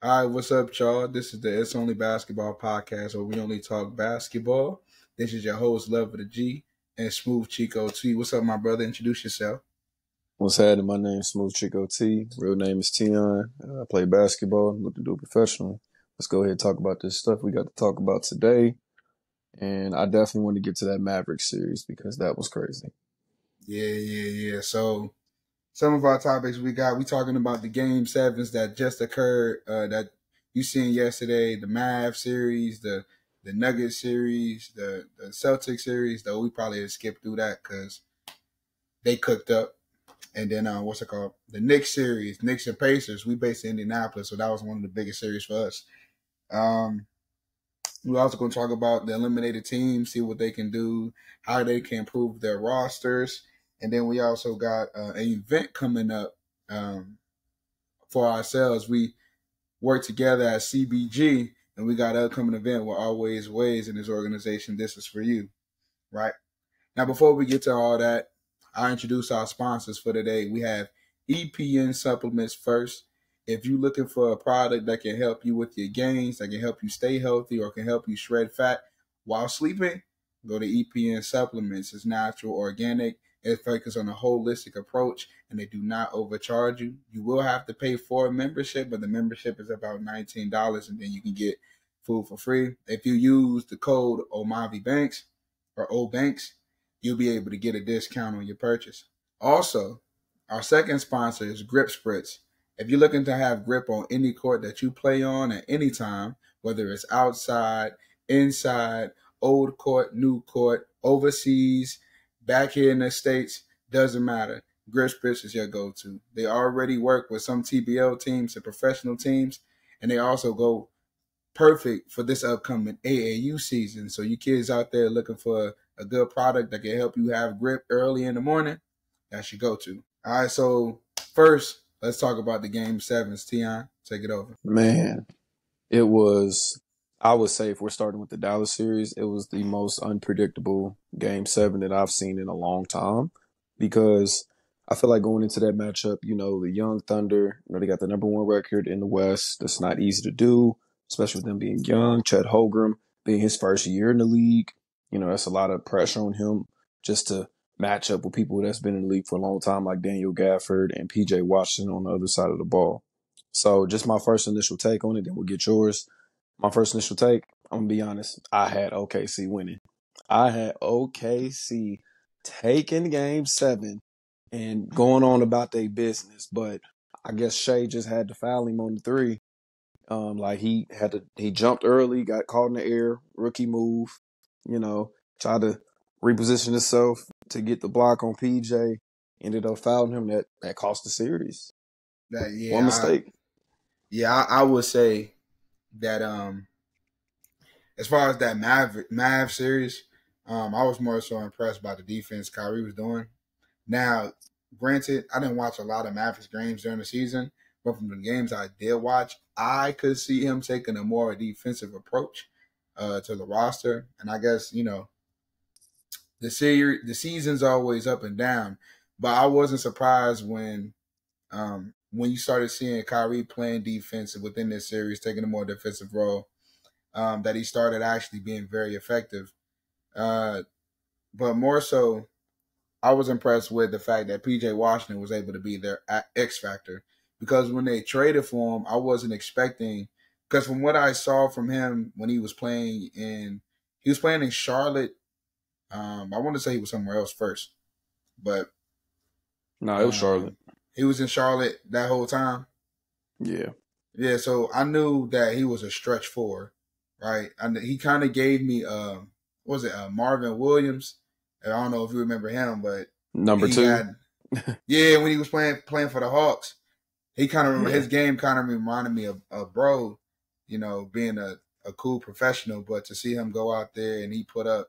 All right, what's up, y'all? This is the It's Only Basketball podcast where we only talk basketball. This is your host, Love of the G, and Smooth Chico Tee. What's up, my brother? Introduce yourself. What's happening? My name is Smooth Chico Tee. Real name is Tion. I play basketball. I'm looking to do it professionally. Let's go ahead and talk about this stuff we got to talk about today. And I definitely want to get to that Maverick series because that was crazy. Yeah, yeah, yeah. So some of our topics we got, we talking about the game sevens that just occurred, uh, that you seen yesterday, the Mav series, the the Nugget series, the the Celtic series. Though we probably have skipped through that because they cooked up. And then uh, what's it called? The Knicks series, Knicks and Pacers. We based in Indianapolis, so that was one of the biggest series for us. Um, we're also going to talk about the eliminated teams, see what they can do, how they can improve their rosters, and then we also got uh, an event coming up um, for ourselves. We work together at CBG, and we got an upcoming event with Always Ways in this organization. This is for you, right? Now, before we get to all that, I introduce our sponsors for today. We have EPN supplements first. If you're looking for a product that can help you with your gains, that can help you stay healthy, or can help you shred fat while sleeping, go to EPN supplements. It's natural, organic it focuses on a holistic approach and they do not overcharge you. You will have to pay for a membership, but the membership is about $19 and then you can get food for free. If you use the code Omavi Banks or O Banks, you'll be able to get a discount on your purchase. Also, our second sponsor is Grip Spritz. If you're looking to have grip on any court that you play on at any time, whether it's outside, inside, old court, new court, overseas, back here in the States, doesn't matter. Spritz is your go to. They already work with some TBL teams and professional teams, and they also go perfect for this upcoming AAU season. So, you kids out there looking for a good product that can help you have grip early in the morning, that's your go to. All right, so first, let's talk about the game sevens. Tion, take it over. Man, it was I would say if we're starting with the Dallas series, it was the most unpredictable game seven that I've seen in a long time because I feel like going into that matchup, you know, the young Thunder, you know, they got the number one record in the West. That's not easy to do, especially with them being young. Chet Holmgren being his first year in the league, you know, that's a lot of pressure on him just to match up with people that's been in the league for a long time, like Daniel Gafford and PJ Washington on the other side of the ball. So just my first initial take on it, then we'll get yours my first initial take, I'm gonna be honest, I had OKC winning. I had OKC taking game seven and going on about their business, but I guess Shai just had to foul him on the three. Um, like he had to, he jumped early, got caught in the air, rookie move, you know, tried to reposition himself to get the block on PJ, ended up fouling him. That that cost the series. That yeah, one mistake. I, yeah, I, I would say that um as far as that Mav Mav series, um, I was more so impressed by the defense Kyrie was doing. Now, granted, I didn't watch a lot of Mavericks games during the season, but from the games I did watch, I could see him taking a more defensive approach uh, to the roster. And I guess you know the series, the season's always up and down, but I wasn't surprised when um, when you started seeing Kyrie playing defense within this series, taking a more defensive role, um, that he started actually being very effective. Uh, but more so, I was impressed with the fact that PJ Washington was able to be their X factor because when they traded for him, I wasn't expecting because from what I saw from him when he was playing in he was playing in Charlotte. Um, I want to say he was somewhere else first, but no, it was um, Charlotte. He was in Charlotte that whole time. Yeah. Yeah, so I knew that he was a stretch four, right? And he kind of gave me, uh, was it uh, Marvin Williams? I don't know if you remember him, but number two. Had, yeah, when he was playing playing for the Hawks, he kind of yeah. his game kind of reminded me of, of Bro, you know, being a, a cool professional. But to see him go out there and he put up,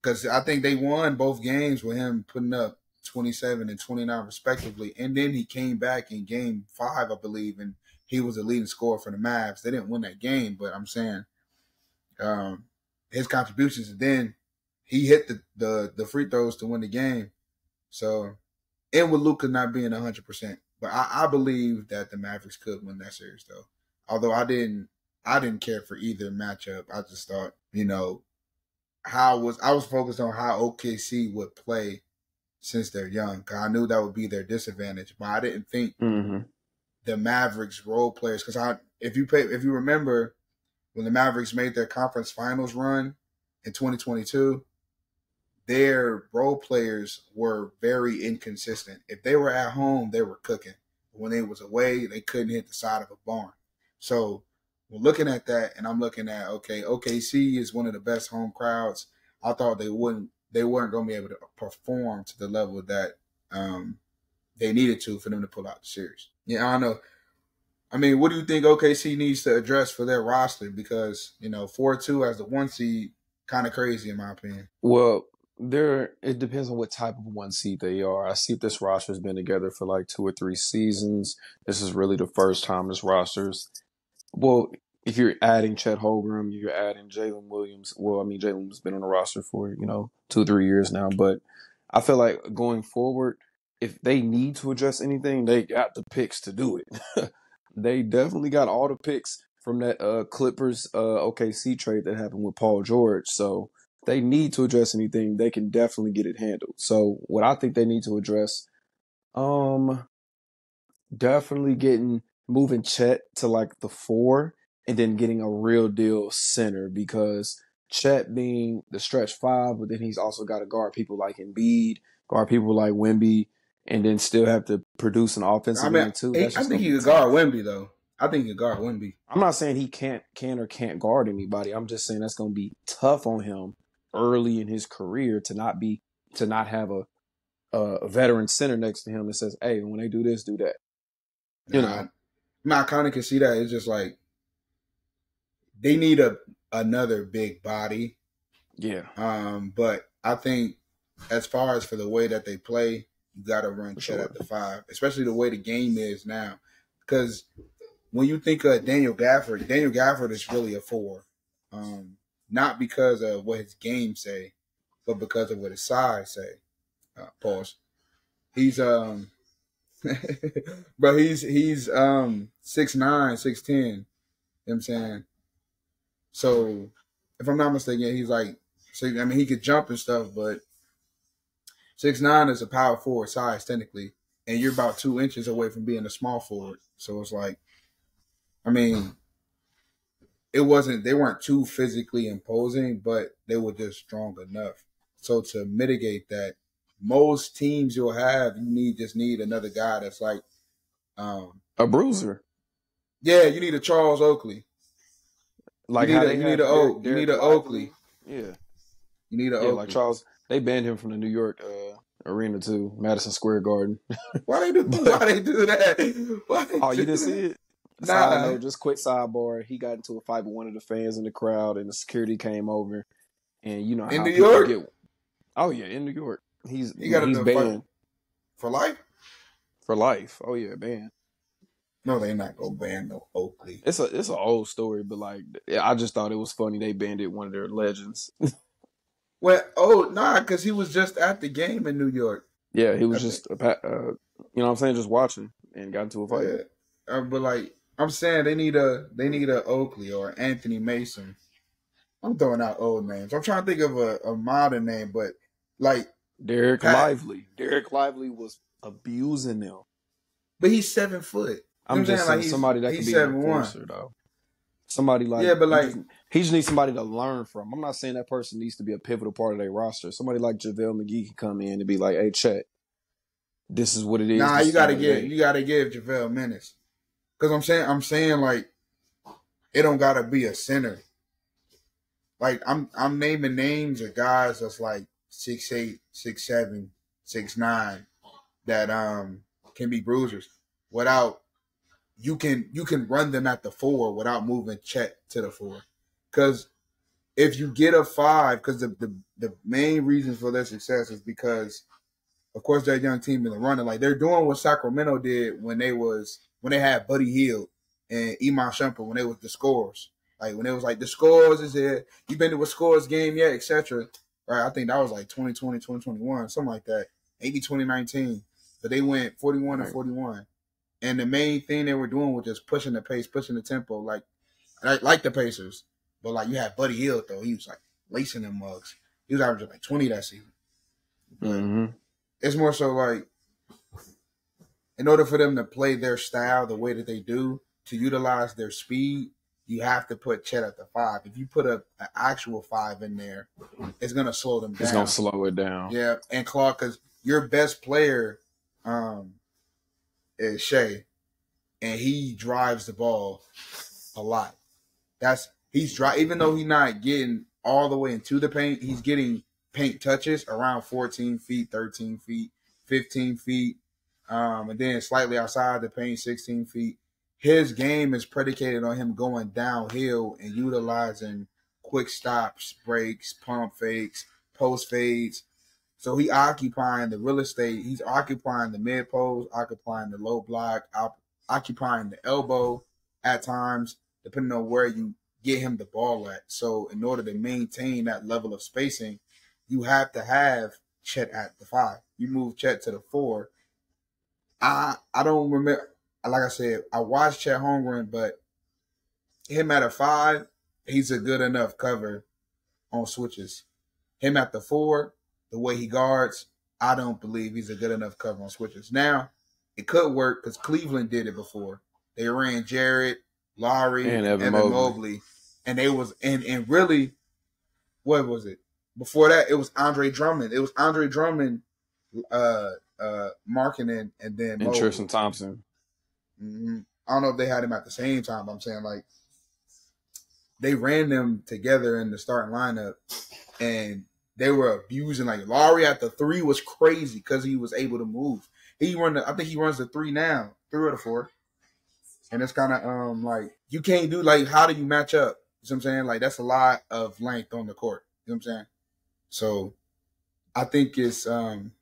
because I think they won both games with him putting up 27 and 29 respectively. And then he came back in game five, I believe, and he was the leading scorer for the Mavs. They didn't win that game, but I'm saying um, his contributions. And then he hit the, the, the free throws to win the game. So, and with Luka not being 100%. But I, I believe that the Mavericks could win that series, though. although I didn't I didn't care for either matchup. I just thought, you know, how was I was focused on how OKC would play since they're young. I knew that would be their disadvantage, but I didn't think Mm-hmm. the Mavericks role players because I if you pay if you remember when the Mavericks made their conference finals run in 2022, their role players were very inconsistent. If they were at home, they were cooking. When they was away, they couldn't hit the side of a barn. So we're looking at that, and I'm looking at okay, OKC is one of the best home crowds. I thought they wouldn't, they weren't going to be able to perform to the level that um, they needed to for them to pull out the series. Yeah, I know. I mean, what do you think OKC needs to address for their roster? Because you know, four two as the one seed, kind of crazy in my opinion. Well, there it depends on what type of one seed they are. I see this roster's been together for like two or three seasons. This is really the first time this roster's well, if you're adding Chet Holmgren, you're adding Jalen Williams. Well, I mean Jalen's been on the roster for, you know, two, three years now. But I feel like going forward, if they need to address anything, they got the picks to do it. they definitely got all the picks from that uh Clippers uh OKC trade that happened with Paul George. So they need to address anything, they can definitely get it handled. So what I think they need to address, um, definitely getting moving Chet to like the four, and then getting a real deal center because Chet being the stretch five, but then he's also got to guard people like Embiid, guard people like Wemby, and then still have to produce an offensive I mean, end too. I That's just think gonna he be could guard Wemby though. I think he could guard Wemby. I'm not saying he can't can or can't guard anybody. I'm just saying that's going to be tough on him early in his career to not be to not have a a veteran center next to him that says, "Hey, when they do this, do that." You Nah, know. I, I kind of can see that. It's just like they need a another big body. Yeah, Um, but I think as far as for the way that they play, you got to run Chet sure. at the five, especially the way the game is now. Because when you think of Daniel Gafford, Daniel Gafford is really a four, um, not because of what his game say, but because of what his size say. Uh, pause. He's um, but he's he's um six nine, six ten. You know what I'm saying? So if I'm not mistaken, he's like so I mean he could jump and stuff, but six nine is a power forward size technically, and you're about two inches away from being a small forward. So it's like, I mean, it wasn't they weren't too physically imposing, but they were just strong enough. So to mitigate that, most teams you'll have, you need just need another guy that's like, um, a bruiser. yeah, you need a Charles Oakley, Like you need a, you need a Oak, you need a Oakley, Yeah, you need a yeah, Oakley. like Charles. They banned him from the New York uh, arena too, Madison Square Garden. Why they do? But- Why they do that? Why they Oh, you didn't see it? Nah. Note, just quick sidebar. He got into a fight with one of the fans in the crowd, and the security came over. And you know how In New York? get. Oh yeah, in New York, he's He got he's into a fight? banned for life. for life. Oh yeah, banned. No, they're not gonna ban no Oakley. It's a it's an old story, but like I just thought it was funny they banned it one of their legends. Well, oh nah, because he was just at the game in New York. yeah, he was I just a uh, you know what I'm saying, just watching and got into a fight. Yeah. Uh, but like I'm saying, they need a they need a Oakley or Anthony Mason. I'm throwing out old names. I'm trying to think of a, a modern name, but like, Derek Pat- Lively. Derek Lively was abusing them. but he's seven foot. I'm You know just saying? Like, somebody that can be an 7'1". enforcer though. Somebody like Yeah, but he like- just, he just needs somebody to learn from. I'm not saying that person needs to be a pivotal part of their roster. Somebody like JaVale McGee can come in and be like, "Hey, Chet, this is what it is." Nah, you gotta give you gotta give JaVale minutes. Cause I'm saying I'm saying like it don't gotta be a center. Like I'm I'm naming names of guys that's like six eight, six seven, six nine that um can be bruisers without you can you can run them at the four without moving Chet to the four. Cause if you get a five, because the, the the main reason for their success is because of course that young team in the running, like they're doing what Sacramento did when they was when they had Buddy Hield and Iman Shumpert when they was the scores. Like when it was like the scores is it you been to a scores game yet, etc. Right. I think that was like 2020, 2021, something like that. Maybe 2019. But they went 41 and Right. 41. And the main thing they were doing was just pushing the pace, pushing the tempo, like like, like the Pacers. But like you had Buddy Hield though, he was like lacing them mugs. He was averaging like twenty that season. Mm-hmm. It's more so like in order for them to play their style the way that they do, to utilize their speed, you have to put Chet at the five. If you put a, an actual five in there, it's gonna slow them down. It's gonna slow it down. Yeah, and Clark, because your best player um, is Shai, and he drives the ball a lot. That's he's dry. Even though he's not getting all the way into the paint, he's getting paint touches around 14 feet, 13 feet, 15 feet, um, and then slightly outside the paint, 16 feet. His game is predicated on him going downhill and utilizing quick stops, breaks, pump fakes, post fades. So he occupying the real estate. He's occupying the mid post, occupying the low block, op- occupying the elbow at times, depending on where you get him the ball at. So in order to maintain that level of spacing, you have to have Chet at the five. You move Chet to the four. I I don't remember. Like I said, I watched Chet Holmgren, but him at a five, he's a good enough cover on switches. Him at the four, the way he guards, I don't believe he's a good enough cover on switches. Now, it could work because Cleveland did it before. They ran Jarrett, Lauri, And Evan Evan, Mobley. Mobley. and they was and and really, what was it? Before that, it was Andre Drummond. It was Andre Drummond, uh, uh, marking and and then And Mobley. Tristan Thompson. hmm I don't know if they had him at the same time. But I'm saying like they ran them together in the starting lineup, and they were abusing. Like Lauri at the three was crazy because he was able to move. He run. The, I think he runs the three now, three or the four, and it's kind of um like you can't do like how do you match up? You know what I'm saying? Like that's a lot of length on the court. You know what I'm saying? So I think it's um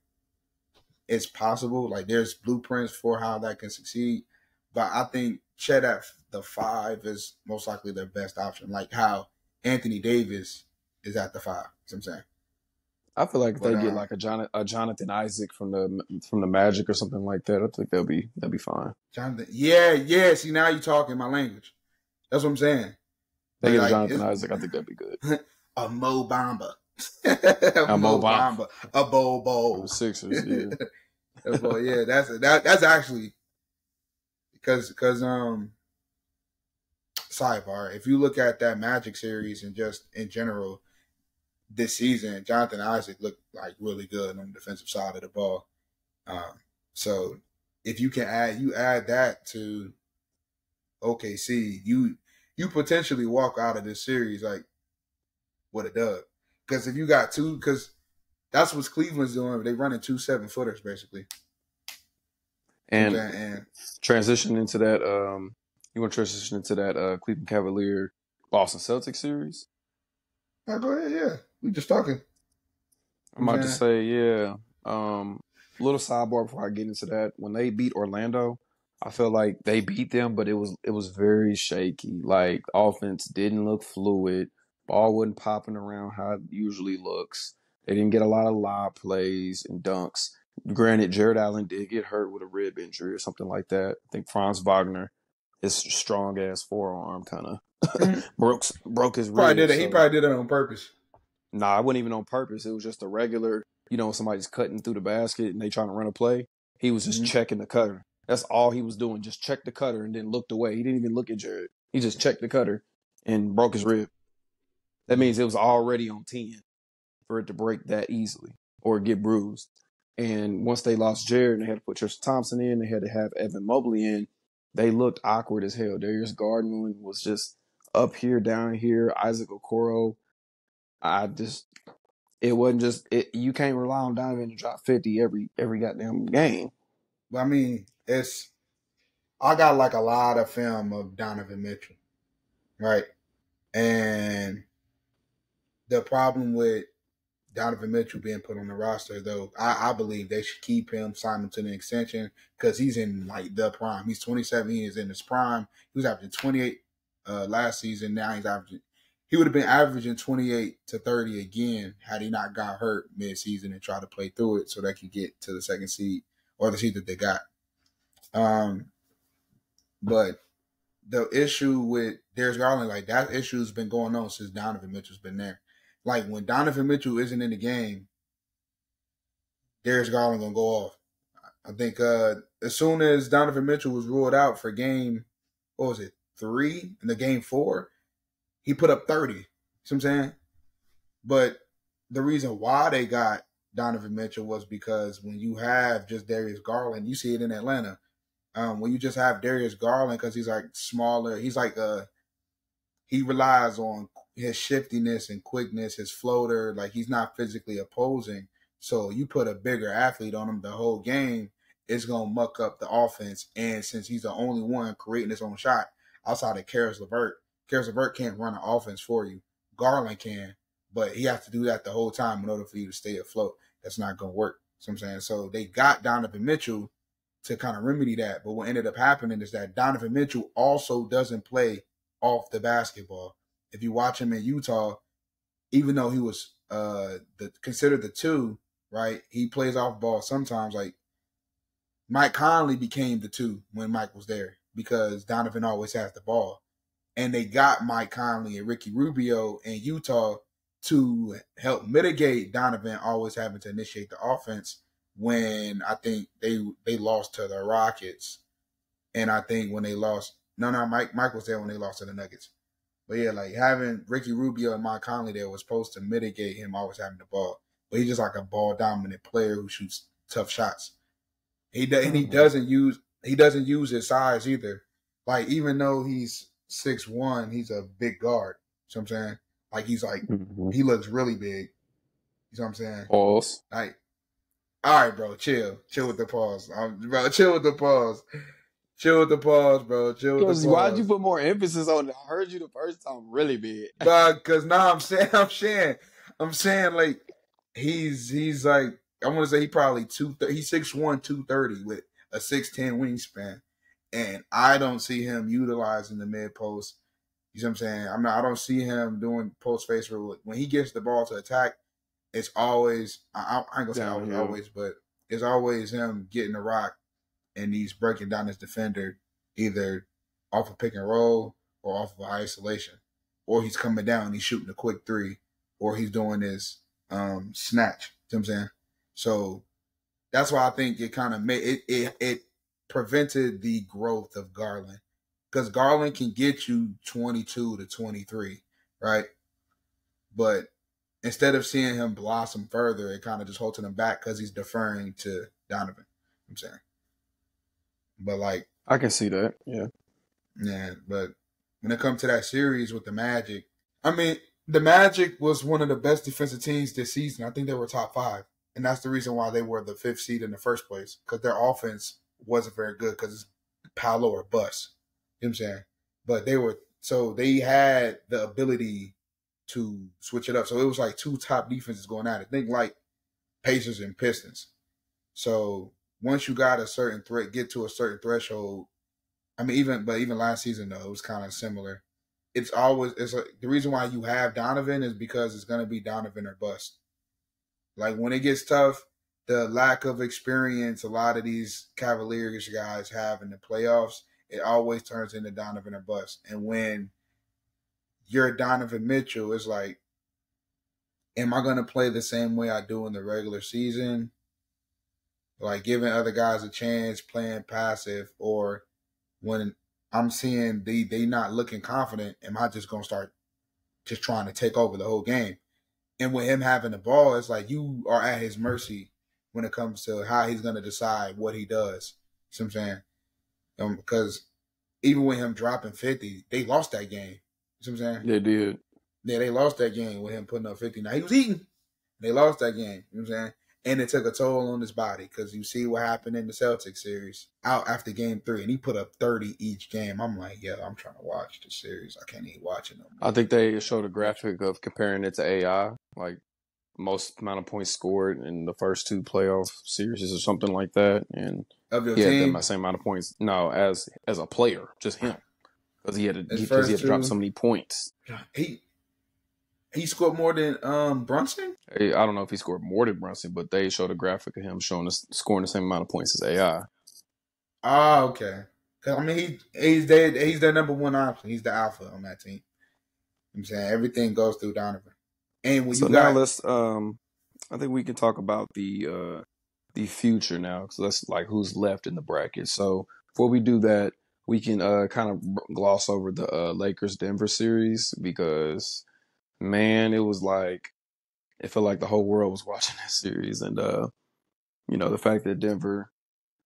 it's possible. Like there's blueprints for how that can succeed. But I think Chet at the five is most likely their best option. Like how Anthony Davis is at the five. You know what I'm saying? I feel like if But, they get uh, like a, Jon- a Jonathan Isaac from the from the Magic or something like that, I think they'll be they'll be fine. Jonathan. Yeah, yeah. See now you're talking my language. That's what I'm saying. They get Like, Jonathan Isaac, I think that'd be good. A Mo Bamba. a Mo Mo Bamba. Bamba. A Bo Bo. Sixers, yeah. That's yeah, that's that. That's actually because because um sidebar. If you look at that Magic series and just in general this season, Jonathan Isaac looked like really good on the defensive side of the ball. Um, so if you can add you add that to OKC, you you potentially walk out of this series like with a dub. Because if you got two, because that's what Cleveland's doing. They running two seven footers basically. And Okay, and transition into that, um, you want to transition into that uh, Cleveland Cavalier Boston Celtics series? oh, go ahead, yeah. We just talking. I'm about to say, yeah. Um, little sidebar before I get into that. When they beat Orlando, I feel like they beat them, but it was it was very shaky. Like offense didn't look fluid. Ball wasn't popping around how it usually looks. They didn't get a lot of live plays and dunks. Granted, Jarrett Allen did get hurt with a rib injury or something like that. I think Franz Wagner, his strong ass forearm, kind of Mhm. broke broke his Probably rib. did it. He probably did it on purpose. Nah, I wasn't even on purpose. It was just a regular, you know, somebody's cutting through the basket and they trying to run a play. He was just Mhm. checking the cutter. That's all he was doing. Just check the cutter and then looked away. He didn't even look at Jarrett. He just checked the cutter and broke his rib. That means it was already on 10 for it to break that easily or get bruised. And once they lost Jarrett and they had to put Tristan Thompson in, they had to have Evan Mobley in, they looked awkward as hell. Darius Garland was just up here, down here. Isaac Okoro, I just it wasn't just it, you can't rely on Donovan to drop fifty every every goddamn game. I mean, it's I got like a lot of film of Donovan Mitchell, right? And the problem with Donovan Mitchell being put on the roster, though, I, I believe they should keep him, sign him to the extension because he's in like the prime. He's 27. He is in his prime. He was averaging 28 uh, last season. Now he's averaging. He would have been averaging 28 to 30 again had he not got hurt mid-season and tried to play through it so they could get to the second seed or the seed that they got. Um, But the issue with Darius Garland, like that issue's been going on since Donovan Mitchell's been there. Like when Donovan Mitchell isn't in the game, Darius Garland gonna go off. I think uh as soon as Donovan Mitchell was ruled out for game, what was it, three in the game four, he put up 30. You know what I'm saying? But the reason why they got Donovan Mitchell was because when you have just Darius Garland, you see it in Atlanta. Um, when you just have Darius Garland because he's like smaller, he's like a he relies on his shiftiness and quickness, his floater. Like he's not physically opposing. So you put a bigger athlete on him the whole game, it's gonna muck up the offense. And since he's the only one creating his own shot outside of Caris LeVert, Caris LeVert can't run an offense for you. Garland can, but he has to do that the whole time in order for you to stay afloat. That's not gonna work. So I'm saying so they got Donovan Mitchell to kind of remedy that. But what ended up happening is that Donovan Mitchell also doesn't play off the basketball. If you watch him in Utah, even though he was uh the considered the two, right? He plays off ball sometimes. Like Mike Conley became the two when Mike was there because Donovan always has the ball. And they got Mike Conley and Ricky Rubio in Utah to help mitigate Donovan always having to initiate the offense when I think they they lost to the Rockets. And I think when they lost no no Mike Mike was there when they lost to the Nuggets. But yeah, like having Ricky Rubio and Mike Conley there was supposed to mitigate him always having the ball. But he's just like a ball dominant player who shoots tough shots. He and he mm-hmm. doesn't use he doesn't use his size either. Like even though he's six one, he's a big guard. You know what I'm saying? Like he's like mm-hmm. he looks really big. You know what I'm saying? Pause. Like, all right, bro, chill, chill with the pause, um, bro, chill with the pause, chill with the pause, bro, chill with the pause. Why'd you put more emphasis on it? I heard you the first time, really big. But cause now I'm saying, I'm saying, I'm saying like he's he's like I want to say he probably two he's six one two thirty with a six ten wingspan, and I don't see him utilizing the mid post. You know what I'm saying? I'm not. I don't see him doing post face when he gets the ball to attack. It's always I, I ain't gonna say always, always, but it's always him getting the rock, and he's breaking down his defender either off a of pick and roll or off of isolation, or he's coming down, he's shooting a quick three, or he's doing his um, snatch. You know what I'm saying? So that's why I think it kind of made it, it it prevented the growth of Garland because Garland can get you 22 to 23, right? But instead of seeing him blossom further, it kind of just holding him back because he's deferring to Donovan. I'm saying, but like I can see that, yeah, yeah. But when it comes to that series with the Magic, I mean, the Magic was one of the best defensive teams this season. I think they were top five, and that's the reason why they were the fifth seed in the first place because their offense wasn't very good because it's Paolo or bust. You know what I'm saying? But they were so they had the ability to switch it up. So it was like two top defenses going at it. Think like Pacers and Pistons. So once you got a certain threat, get to a certain threshold. I mean, even but even last season though, it was kind of similar it's always it's a, the reason why you have Donovan is because it's gonna be Donovan or bust. Like when it gets tough, the lack of experience a lot of these Cavaliers guys have in the playoffs, it always turns into Donovan or bust. And when you're Donovan Mitchell, it's like, am I gonna play the same way I do in the regular season? Like giving other guys a chance, playing passive, or when I'm seeing they they not looking confident. Am I just gonna start just trying to take over the whole game? And with him having the ball, it's like you are at his mercy when it comes to how he's gonna decide what he does. You know what I'm saying? Um, because even with him dropping 50, they lost that game. You know what I'm saying? They did. Yeah, they lost that game with him putting up 50. Now he was eating. They lost that game. You know what I'm saying? and it took a toll on his body because you see what happened in the Celtics series out after game three, and he put up 30 each game. I'm like, yeah, I'm trying to watch the series. I can't even watch it no more. I think they showed a graphic of comparing it to AI, like most amount of points scored in the first two playoff series or something like that, and of your he team, had the same amount of points. No, as as a player, just him, because he had to, because he, had to drop so many points. He he scored more than um, Brunson. I don't know if he scored more than Brunson, but they showed a graphic of him showing us scoring the same amount of points as AI. Ah, okay. Cause I mean he he's their he's their number one option. He's the alpha on that team. I'm saying everything goes through Donovan. And when So you now let's um I think we can talk about the uh the future now because that's like who's left in the bracket. So before we do that, we can uh kind of gloss over the uh Lakers Denver series because man, it was like it felt like the whole world was watching that series and uh you know the fact that Denver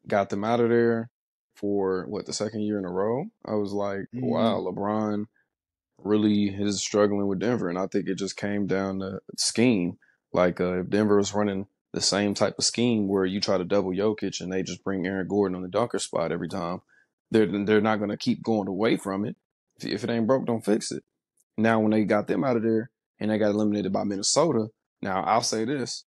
got them out of there for what the second year in a row. I was like, Mhm. wow, LeBron really is struggling with Denver, and I think it just came down to scheme. Like uh, if Denver was running the same type of scheme where you try to double Jokic and they just bring Aaron Gordon on the dunker spot every time, they're they're not going to keep going away from it. If, if it ain't broke, don't fix it. Now when they got them out of there and they got eliminated by Minnesota, now I'll say this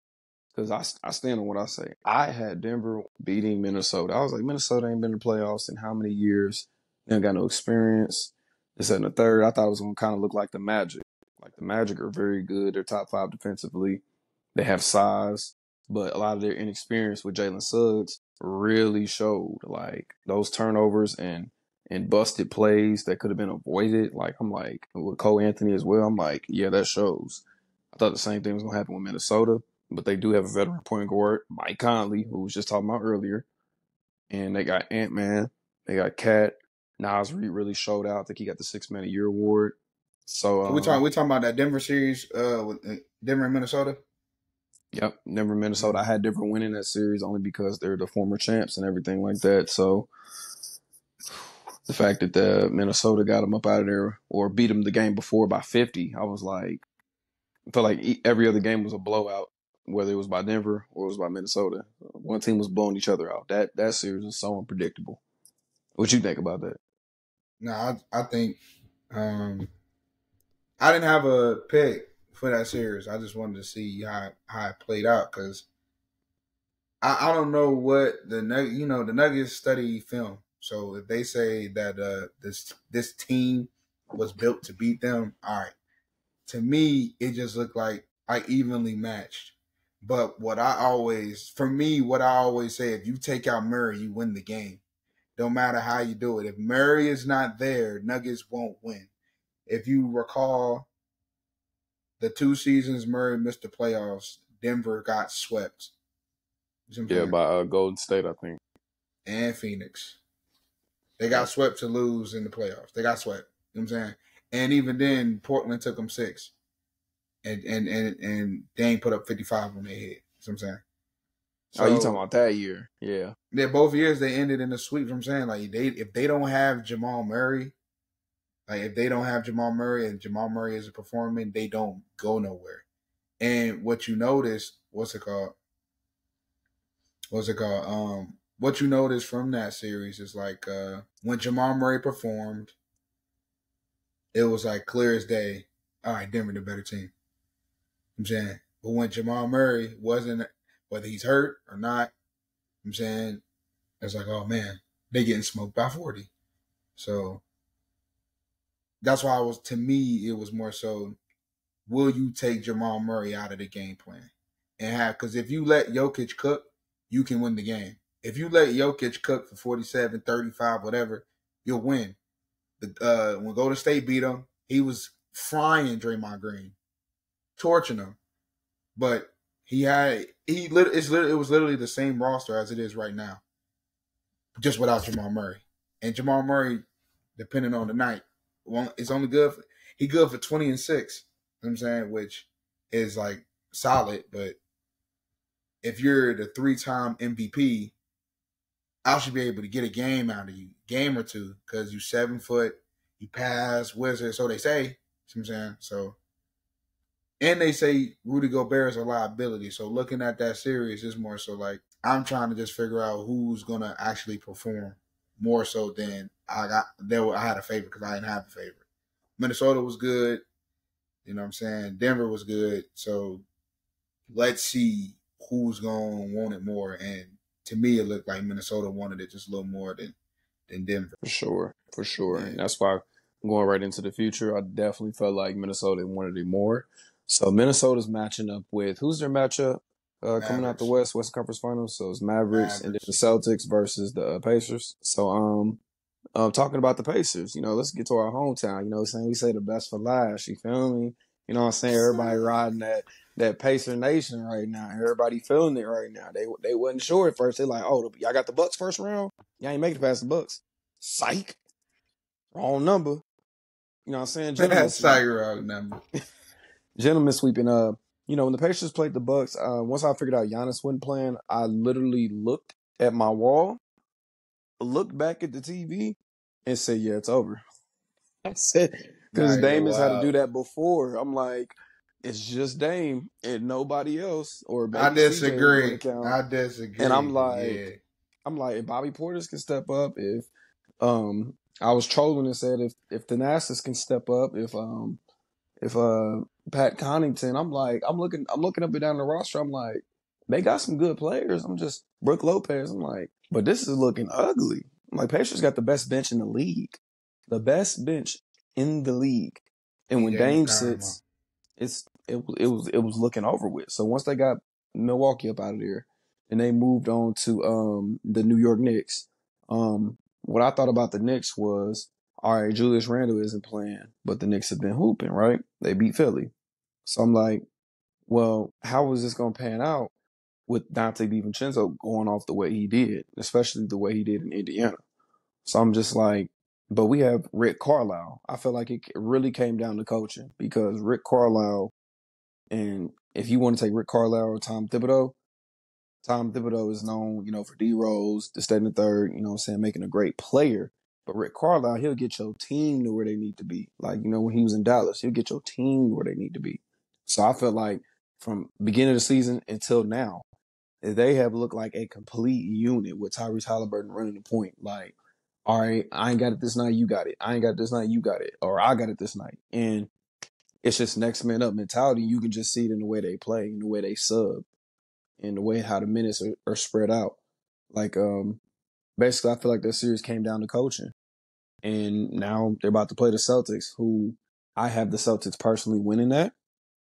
because I, I stand on what I say. I had Denver beating Minnesota. I was like, Minnesota ain't been in the playoffs in how many years? They ain't got no experience. This and the third. I thought it was going to kind of look like the Magic. Like the Magic are very good. They're top five defensively. They have size, but a lot of their inexperience with Jalen Suggs really showed. Like those turnovers and and busted plays that could have been avoided. Like I'm like with Cole Anthony as well. I'm like, yeah, that shows. I thought the same thing was gonna happen with Minnesota, but they do have a veteran point guard, Mike Conley, who was just talking about earlier, and they got Ant Man, they got KAT. Naz Reid really showed out. I think he got the Six Man a Year award. So um, we talking we talking about that Denver series, uh, with uh, Denver and Minnesota. Yep, Denver, Minnesota. I had Denver winning that series only because they're the former champs and everything like that. So the fact that the Minnesota got them up out of there or beat them the game before by 50, I was like, I felt like every other game was a blowout, whether it was by Denver or it was by Minnesota. One team was blowing each other out. That that series was so unpredictable. What you think about that? No, I I think um I didn't have a pick for that series. I just wanted to see how how it played out because I, I don't know what the you know the Nuggets study film. So if they say that uh this this team was built to beat them, all right. To me, it just looked like I evenly matched. But what I always, for me, what I always say, if you take out Murray, you win the game. Don't matter how you do it. If Murray is not there, Nuggets won't win. If you recall, the two seasons Murray missed the playoffs, Denver got swept. You see what I'm Yeah, by uh, Golden State, I think. and Phoenix. They got swept to lose in the playoffs. They got swept. You know what I'm saying? And even then, Portland took them six. And and and and Dame put up 55 on their head. You know what I'm saying? Oh, you talking about that year? Yeah. Yeah, both years they ended in the sweep. you know what I'm saying like they if they don't have Jamal Murray, like if they don't have Jamal Murray and Jamal Murray isn't performing, they don't go nowhere. And what you notice, what's it called? What's it called? Um, what you notice from that series is like uh when Jamal Murray performed, it was like clear as day. All right, Denver the better team. I'm saying, but when Jamal Murray wasn't, whether he's hurt or not, I'm saying it's like, oh man, they getting smoked by 40. So that's why I was to me, it was more so will you take Jamal Murray out of the game plan? And have because if you let Jokic cook, you can win the game. If you let Jokic cook for 47, 35, whatever, you'll win. The uh when Golden State beat him, he was frying Draymond Green, torching him. But he had he lit it's lit, it was literally the same roster as it is right now. Just without Jamal Murray. And Jamal Murray, depending on the night, it's only good for, he good for 20 and 6. You know I'm saying? Which is like solid, but if you're the three time MVP, I should be able to get a game out of you, game or two, because you seven foot, you pass wizard, so they say. You know I'm saying? So and they say Rudy Gobert is a liability. So looking at that series is more so like I'm trying to just figure out who's gonna actually perform more so than I got there. I had a favorite because I didn't have a favorite. Minnesota was good. You know what I'm saying? Denver was good. So let's see who's gonna want it more. And to me, it looked like Minnesota wanted it just a little more than than Denver. For sure, for sure. Yeah. And that's why going right into the future, I definitely felt like Minnesota wanted it more. So Minnesota's matching up with who's their matchup uh, coming out the West West Conference Finals? So it's Mavericks, and the Celtics versus the uh, Pacers. So um, Um, talking about the Pacers, you know, let's get to our hometown. You know, what I'm saying we say the best for last. You feel me? You know, what I'm saying everybody riding that that Pacer Nation right now. Everybody feeling it right now. They they wasn't sure at first. They like, oh, y'all got the Bucks first round. Y'all ain't making it past the Bucks. Psych. Wrong number. You know what I'm saying? Gentlemen Psych wrong number. Gentlemen sweeping. Uh, you know when the Pacers played the Bucks. Uh, once I figured out Giannis wasn't playing, I literally looked at my wall, looked back at the TV, and said, "Yeah, it's over." I said because Damon's had to do that before. I'm like, it's just Dame and nobody else. Or I disagree. I disagree. And I'm like, yeah. I'm like, if Bobby Portis can step up, if um, I was trolling and said if if Thanasis can step up, if um, if uh Pat Connaughton, I'm like, I'm looking, I'm looking up and down the roster. I'm like, they got some good players. I'm just Brook Lopez. I'm like, but this is looking ugly. I'm like, Pacers got the best bench in the league, the best bench in the league. And when Dame sits, it's it it was it was looking over with. So once they got Milwaukee up out of there, and they moved on to um the New York Knicks. Um, what I thought about the Knicks was, all right, Julius Randle isn't playing, but the Knicks have been hooping, right? They beat Philly. So I'm like, well, how is this going to pan out with Donte DiVincenzo going off the way he did, especially the way he did in Indiana? So I'm just like, but we have Rick Carlisle. I feel like it really came down to coaching because Rick Carlisle, and if you want to take Rick Carlisle or Tom Thibodeau, Tom Thibodeau is known, you know, for D Rose, the second and third, you know I'm saying, making a great player. But Rick Carlisle, he'll get your team to where they need to be. Like, you know, when he was in Dallas, he'll get your team where they need to be. So I felt like from beginning of the season until now, they have looked like a complete unit with Tyrese Halliburton running the point. Like, all right, I ain't got it this night, you got it. I ain't got it this night, you got it. Or I got it this night. And it's just next man up mentality. You can just see it in the way they play, in the way they sub, in the way how the minutes are, are spread out. Like, um, basically, I feel like that series came down to coaching. And now they're about to play the Celtics, who I have the Celtics personally winning that.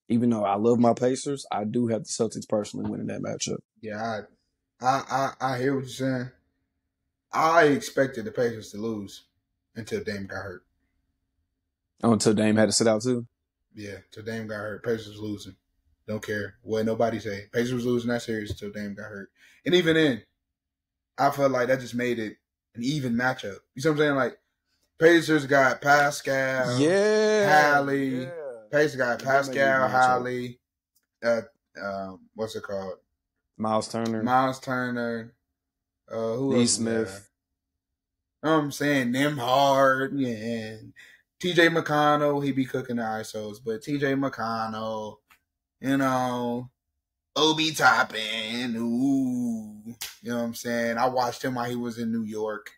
Even though I love my Pacers, I do have the Celtics personally winning that matchup. Yeah, I, I, I, I hear what you're saying. I expected the Pacers to lose until Dame got hurt. Oh, until Dame had to sit out too. Yeah, until Dame got hurt. Pacers losing. Don't care what nobody say. Pacers was losing that series until Dame got hurt. And even then, I felt like that just made it an even matchup. You see what I'm saying? Like Pacers got Pascal, yeah, Hallie. Yeah. Pacers got Pascal, Hallie. Uh, um, what's it called? Miles Turner. Miles Turner. Uh, who else? Smith. Know I'm saying? them hard and TJ McConnell. He be cooking the ISOs, but TJ McConnell, you know, Obi Toppin. Ooh. You know what I'm saying? I watched him while he was in New York.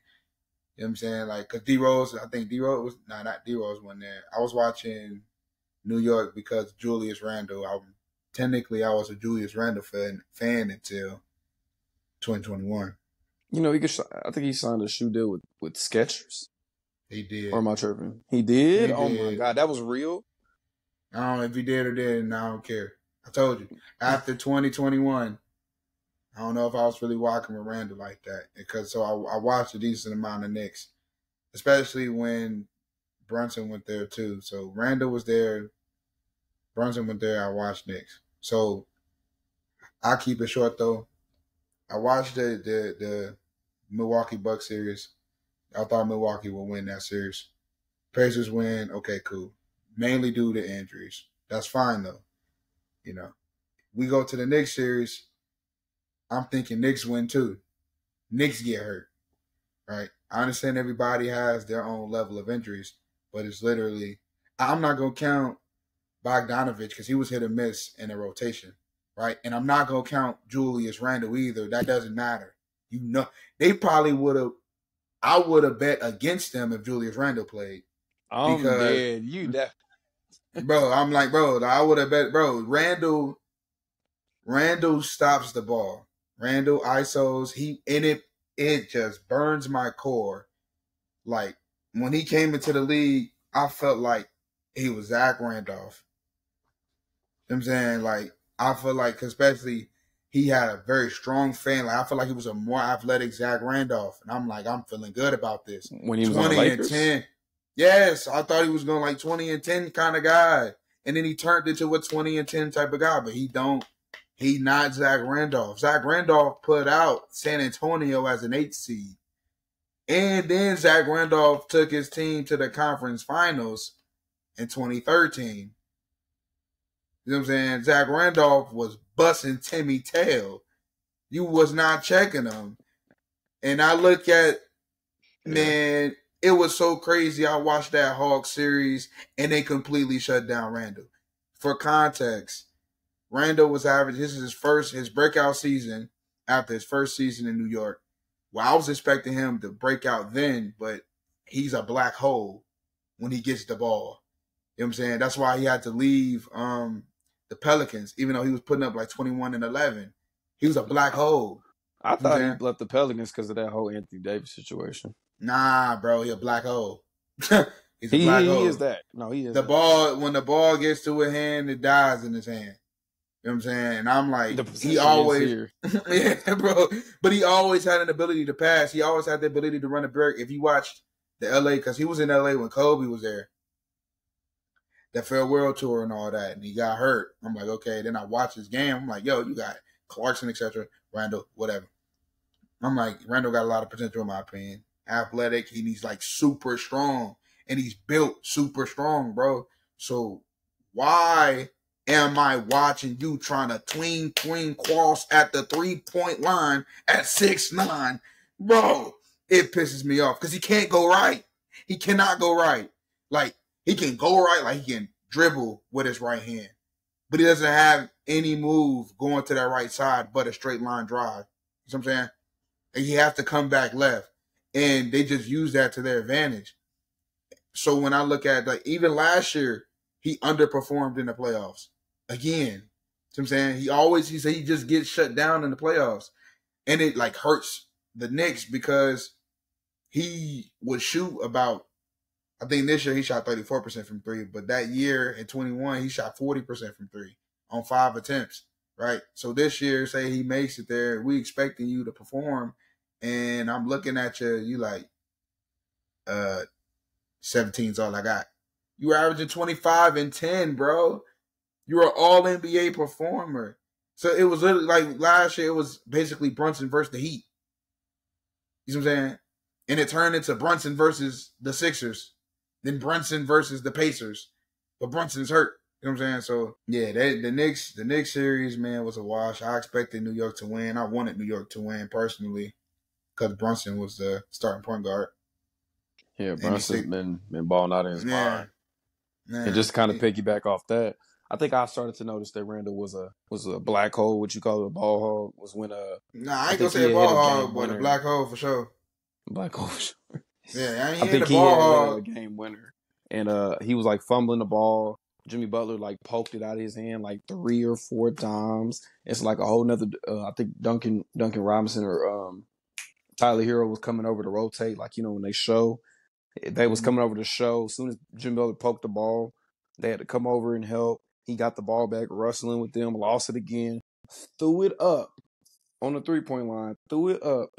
You know what I'm saying? Like, cause D Rose, I think D Rose was, no, nah, not D Rose one there. I was watching New York because Julius Randle. I technically I was a Julius Randle fan, fan until 2021. You know, he could. I think he signed a shoe deal with with Skechers. He did. Or am I tripping? He did. He oh did. my god, that was real. I don't know if he did or didn't. I don't care. I told you after 2021. I don't know if I was really walking with Randle like that because so I, I watched a decent amount of Knicks, especially when Brunson went there too. So Randle was there, Brunson went there. I watched Knicks. So I keep it short though. I watched the the the Milwaukee Bucks series. I thought Milwaukee would win that series. Pacers win. Okay, cool. Mainly due to injuries. That's fine though. You know, we go to the Knicks series. I'm thinking Knicks win too. Knicks get hurt, right? I understand everybody has their own level of injuries, but it's literally I'm not gonna count Bogdanovich because he was hit or miss in a rotation right? And I'm not gonna count Julius Randle either. That doesn't matter. You know, they probably would have. I would have bet against them if Julius Randle played. I'm because, dead. You that, bro. I'm like, bro. I would have bet, bro. Randle, Randle stops the ball. Randle isos. He and it. It just burns my core. Like when he came into the league, I felt like he was Zach Randolph. You know I'm saying like I feel like, especially he had a very strong fan. Like I feel like he was a more athletic Zach Randolph, and I'm like, I'm feeling good about this. When he was Twenty and ten. Yes, I thought he was going like twenty and ten kind of guy, and then he turned into a twenty and ten type of guy. But he don't. He not Zach Randolph. Zach Randolph put out San Antonio as an eight seed, and then Zach Randolph took his team to the conference finals in 2013. You know what I'm saying? Zach Randolph was busting Timmy tail. You was not checking him. And I look at man, it was so crazy. I watched that Hawks series and they completely shut down Randle. For context, Randle was average. This is his first his breakout season after his first season in New York. Well, I was expecting him to break out then, but he's a black hole when he gets the ball. You know what I'm saying? That's why he had to leave um, the Pelicans, even though he was putting up like 21 and 11. He was a black hole. I thought Yeah. he left the Pelicans because of that whole Anthony Davis situation. Nah, bro, he a black hole. he's a He, black he hole. is that. No, he is The that. ball, when the ball gets to a hand, it dies in his hand. You know what I'm saying? And I'm like, he always, yeah, bro. But he always had an ability to pass. He always had the ability to run a break. If you watched the LA, because he was in LA when Kobe was there, the farewell tour and all that, and he got hurt. I'm like, okay. Then I watched his game. I'm like, yo, you got Clarkson, etc. Randle, whatever. I'm like, Randle got a lot of potential in my opinion. Athletic, he- he's like super strong, and he's built super strong, bro. So why am I watching you trying to tween tween cross at the three point line at six nine, bro? It pisses me off because he can't go right. He cannot go right. Like he can go right, like he can dribble with his right hand, but he doesn't have any move going to that right side but a straight line drive. You know what I'm saying? And he has to come back left, and they just use that to their advantage. So when I look at like even last year, he underperformed in the playoffs again. You I'm saying he always he said he just gets shut down in the playoffs, and it like hurts the Knicks because he would shoot about. I think this year he shot 34 percent from three, but that year in 21 he shot 40 percent from three on five attempts. Right. So this year, say he makes it there, we expecting you to perform, and I'm looking at you, you like, uh, 17's all I got. You were averaging 25 and 10, bro. You were an all NBA performer. So it was literally like last year, it was basically Brunson versus the Heat. You see what I'm saying? And it turned into Brunson versus the Sixers, then Brunson versus the Pacers. But Brunson's hurt. You know what I'm saying? So yeah, they, the Knicks, the Knicks series, man, was a wash. I expected New York to win. I wanted New York to win personally because Brunson was the starting point guard. Yeah, Brunson's been been balling out in his Yeah. mind. And just kind of piggyback off that, I think I started to notice that Randle was a was a black hole, what you call it, a ball hog, was when a Nah, I I ain't gonna say a ball hog, but a black hole for sure. black hole. Yeah, I ain't I think the he ball had uh, a game winner, and uh, he was like fumbling the ball. Jimmy Butler like poked it out of his hand like three or four times. It's like a whole nother. Uh, I think Duncan Duncan Robinson or um, Tyler Herro was coming over to rotate, like you know when they show. They was Mhm. coming over to show. As soon as Jimmy Butler poked the ball, they had to come over and help. He got the ball back, wrestling with them, lost it again, threw it up on the three point line, threw it up,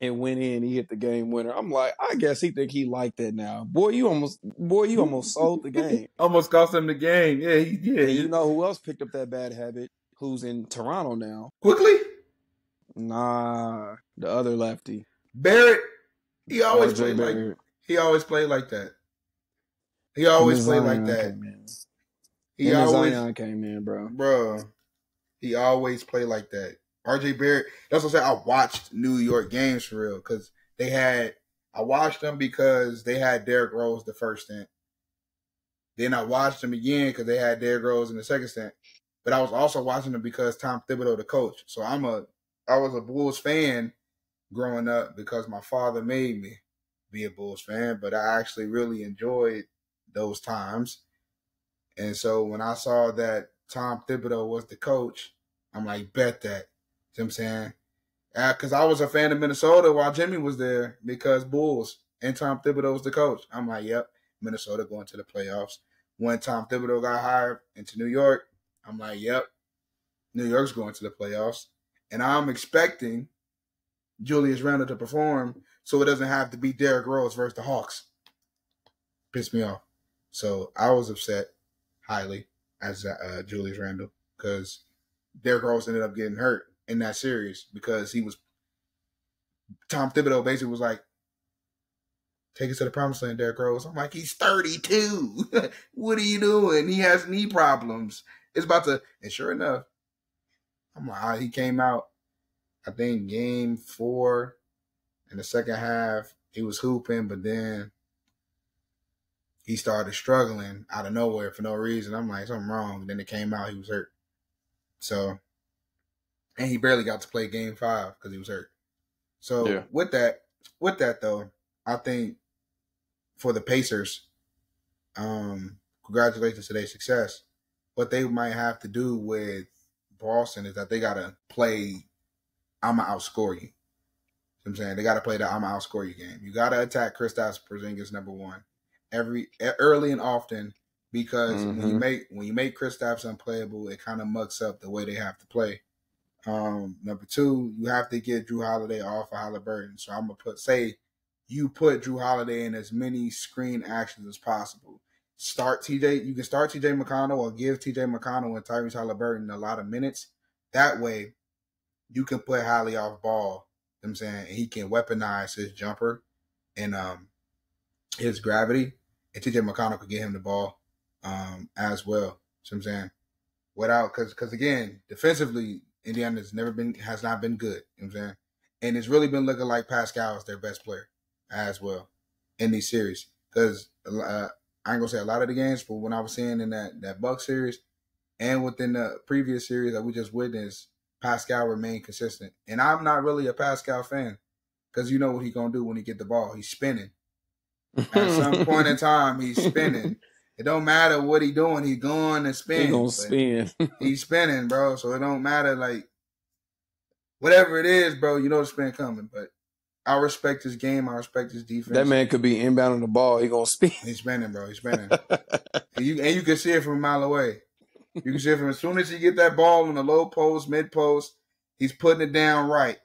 and went in. He hit the game winner. I'm like, I guess he think he liked that now. Boy, you almost, boy, you almost sold the game. Almost cost him the game. Yeah, he did. And you know who else picked up that bad habit? Who's in Toronto now? Quickly, Nah, the other lefty. Barrett. He always RJ played like he always played like that. He always played like that. He When always, Zion came in, bro. bro. He always played like that. RJ Barrett. That's what I said. I watched New York games for real because they had. I watched them because they had Derrick Rose the first stint. Then I watched them again because they had Derrick Rose in the second stint. But I was also watching them because Tom Thibodeau, the coach. So I'm a. I was a Bulls fan growing up because my father made me be a Bulls fan. But I actually really enjoyed those times. And so when I saw that Tom Thibodeau was the coach, I'm like, bet that. See what I'm saying? Uh, because I was a fan of Minnesota while Jimmy was there because Bulls and Tom Thibodeau was the coach. I'm like, yep, Minnesota going to the playoffs. When Tom Thibodeau got hired into New York, I'm like, yep, New York's going to the playoffs, and I'm expecting Julius Randle to perform so it doesn't have to be Derrick Rose versus the Hawks. Pissed me off. So I was upset highly as uh, Julius Randle because Derrick Rose ended up getting hurt in that series because he was Tom Thibodeau basically was like, take us to the promised land, Derrick Rose. I'm like, he's 32. what are you doing? He has knee problems. It's about to, and sure enough, I'm like, he came out, I think game four in the second half, he was hooping, but then he started struggling out of nowhere for no reason. I'm like, something wrong. Then it came out, he was hurt. So, and he barely got to play game five because he was hurt. So yeah. with that, with that though, I think for the Pacers, um, congratulations to their success. What they might have to do with Boston is that they gotta play. I'ma outscore you. you know I'm saying they gotta play the I'ma outscore you game. You gotta attack Kristaps Porzingis number one every early and often because mm-hmm. when you mm-hmm. make when you make Kristaps unplayable, it kind of mucks up the way they have to play. Um, number two, you have to get Jrue Holiday off of Halliburton. So I'm gonna put say you put Jrue Holiday in as many screen actions as possible. Start TJ. You can start TJ McConnell or give TJ McConnell and Tyrese Halliburton a lot of minutes. That way, you can put Holly off ball. You know I'm saying he can weaponize his jumper and um his gravity, and TJ McConnell could get him the ball um as well. So I'm saying without because because again defensively Indiana's never been has not been good. You know I'm saying? And it's really been looking like Pascal is their best player as well in these series. Because uh, I ain't gonna say a lot of the games, but when I was seeing in that that Buck series and within the previous series that we just witnessed, Pascal remained consistent. And I'm not really a Pascal fan because you know what he gonna do when he get the ball. He's spinning. At some point in time, he's spinning. It don't matter what he doing. He going to spin. He gonna spin. he's spinning, bro. So it don't matter like whatever it is, bro. You know the spin coming. But I respect his game. I respect his defense. That man could be inbound on the ball. He gonna spin. He's spinning, bro. He's spinning. and you and you can see it from a mile away. You can see it from as soon as he get that ball on the low post, mid post, he's putting it down right.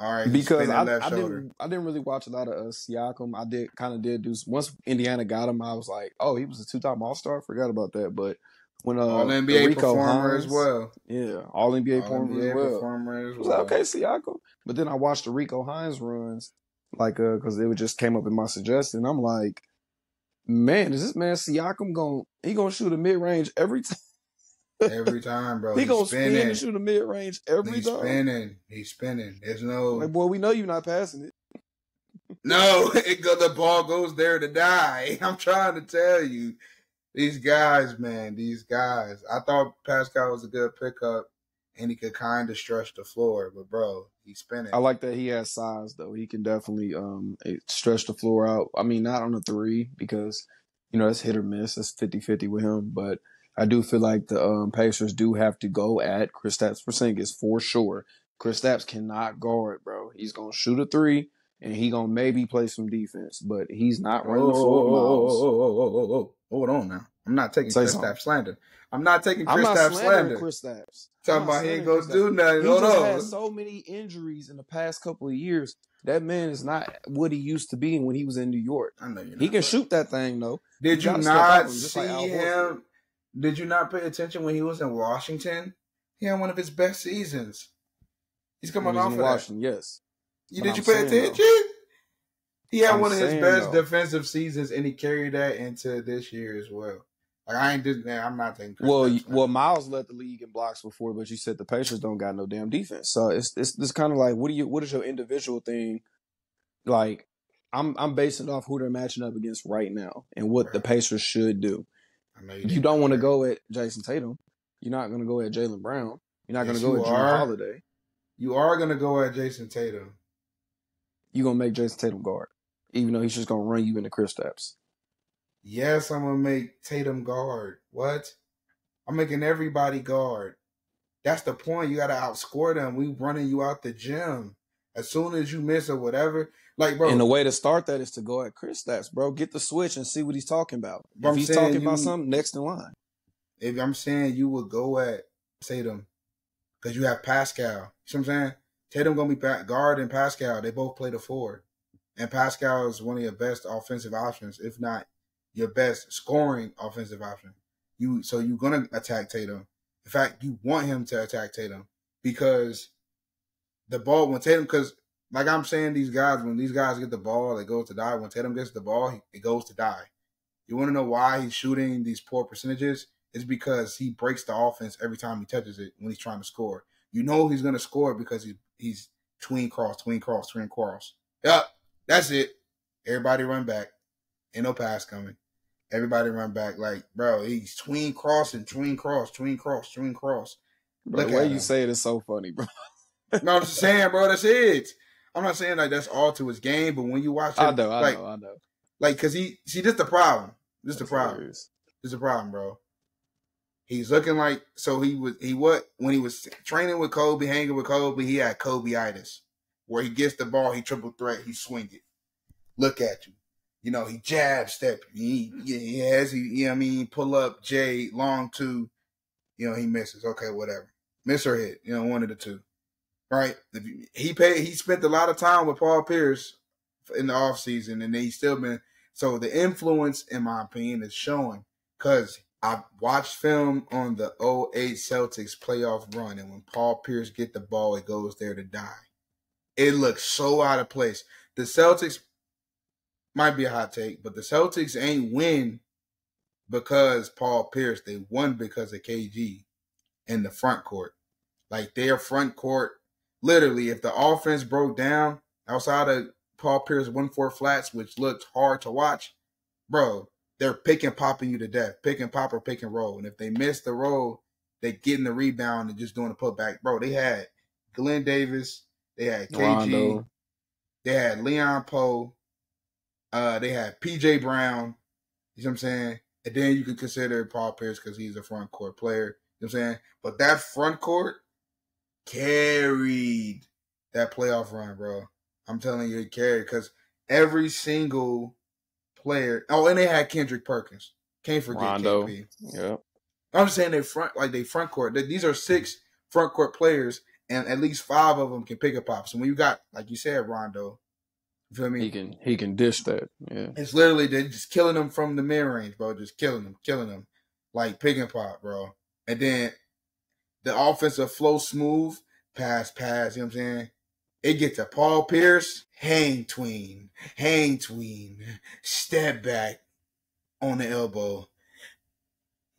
All right, because I, I didn't I didn't really watch a lot of uh, Siakam. I did kind of did do once Indiana got him. I was like, oh, he was a two time All Star. Forgot about that. But when uh, All NBA Rico performer Hines, as well, yeah, All NBA performer as well. Performer as well. Like, okay, Siakam. But then I watched the Rico Hines runs, like uh, because it just came up in my suggestion. I'm like, man, is this man Siakam going? He gonna shoot a mid range every time? Every time, bro. he He's gonna spinning. spin and shoot a mid range every He's time. He's spinning. He's spinning. There's no. Like, boy, we know you're not passing it. No, it go, the ball goes there to die. I'm trying to tell you, these guys, man, these guys. I thought Pascal was a good pickup, and he could kind of stretch the floor, but bro, he's spinning. I like that he has size though. He can definitely um stretch the floor out. I mean, not on the three because you know that's hit or miss. That's 50-50 with him, but I do feel like the um, Pacers do have to go at Kristaps Porzingis for sure. Chris Kristaps cannot guard, bro. He's gonna shoot a three, and he gonna maybe play some defense, but he's not running the floor miles. Oh, oh, oh, Hold on now. I'm not taking Chris Kristaps slander. I'm not taking Kristaps slander. Kristaps. Talking about he ain't gonna do nothing. He Hold just on. had so many injuries in the past couple of years. That man is not what he used to be when he was in New York. I know you. He can shoot that thing though. Did you not see like him? Did you not pay attention when he was in Washington? He had one of his best seasons. He's coming off of Washington, that. yes. You did I'm you pay attention? Though, he had I'm one of his best though. defensive seasons, and he carried that into this year as well. Like I ain't did I'm not taking. Well, well, Miles led the league in blocks before, but you said the Pacers don't got no damn defense. So it's it's it's kind of like what do you what is your individual thing? Like I'm I'm basing off who they're matching up against right now and what right. the Pacers should do. You, you don't want to go at Jayson Tatum. You're not going to go at Jaylen Brown. You're not yes, going to go at Jrue Holiday. You are going to go at Jayson Tatum. You're going to make Jayson Tatum guard, even though he's just going to run you into Kristaps. Yes, I'm going to make Tatum guard. What? I'm making everybody guard. That's the point. You got to outscore them. We running you out the gym. As soon as you miss or whatever, like, bro. And the way to start that is to go at Kristaps, bro. Get the switch and see what he's talking about. If I'm he's talking you, about something, next in line. If I'm saying you would go at Tatum, because you have Pascal. You know what I'm saying? Tatum gonna be guard and Pascal. They both play the four, and Pascal is one of your best offensive options, if not your best scoring offensive option. You so you're gonna attack Tatum. In fact, you want him to attack Tatum because the ball when Tatum because like I'm saying, these guys when these guys get the ball, it goes to die. When Tatum gets the ball, it goes to die. You want to know why he's shooting these poor percentages? It's because he breaks the offense every time he touches it when he's trying to score. You know he's gonna score because he's he's tween cross, tween cross, tween cross. Yep, that's it. Everybody run back. Ain't no pass coming. Everybody run back. Like, bro, he's tween cross and tween cross, tween cross, tween cross. Bro, the way you say it is so funny, bro. no, I'm just saying, bro, that's it. I'm not saying like that's all to his game, but when you watch it, I know, I like, know, I know. Like, cause he see this the problem. This the problem. This is the problem, bro. He's looking like so he was he what when he was training with Kobe, hanging with Kobe, he had Kobe-itis, where he gets the ball, he triple threat, he swing it. Look at you. You know, he jab step. He, he has he, you know I mean, pull up J long two, you know, he misses. Okay, whatever. Miss or hit, you know, one of the two. Right? He paid he spent a lot of time with Paul Pierce in the offseason and he's still been so the influence, in my opinion, is showing because I watched film on the 08 Celtics playoff run, and when Paul Pierce get the ball, it goes there to die. It looks so out of place. The Celtics might be a hot take, but the Celtics ain't win because Paul Pierce. They won because of KG in the front court. Like their front court, literally, if the offense broke down outside of Paul Pierce one four flats, which looked hard to watch, bro, they're picking popping you to death, pick and pop or pick and roll. And if they miss the roll, they getting the rebound and just doing the putback. Bro, they had Glen Davis, they had KG, Rondo. they had Leon Powe, uh, they had PJ Brown. You know what I'm saying? And then you can consider Paul Pierce because he's a front court player. You know what I'm saying? But that front court carried that playoff run, bro. I'm telling you, it carried because every single player. Oh, and they had Kendrick Perkins. Can't forget Rondo. KP. Yeah. I'm saying they front like they front court. These are six front court players, and at least five of them can pick a pop. So when you got, like you said, Rondo, you feel me? He can he can dish that. Yeah. It's literally they're just killing them from the mid range, bro. Just killing them, killing them, like pick and pop, bro. And then the offensive flow smooth, pass, pass. You know what I'm saying? It gets to Paul Pierce, hang tween, hang tween, step back on the elbow.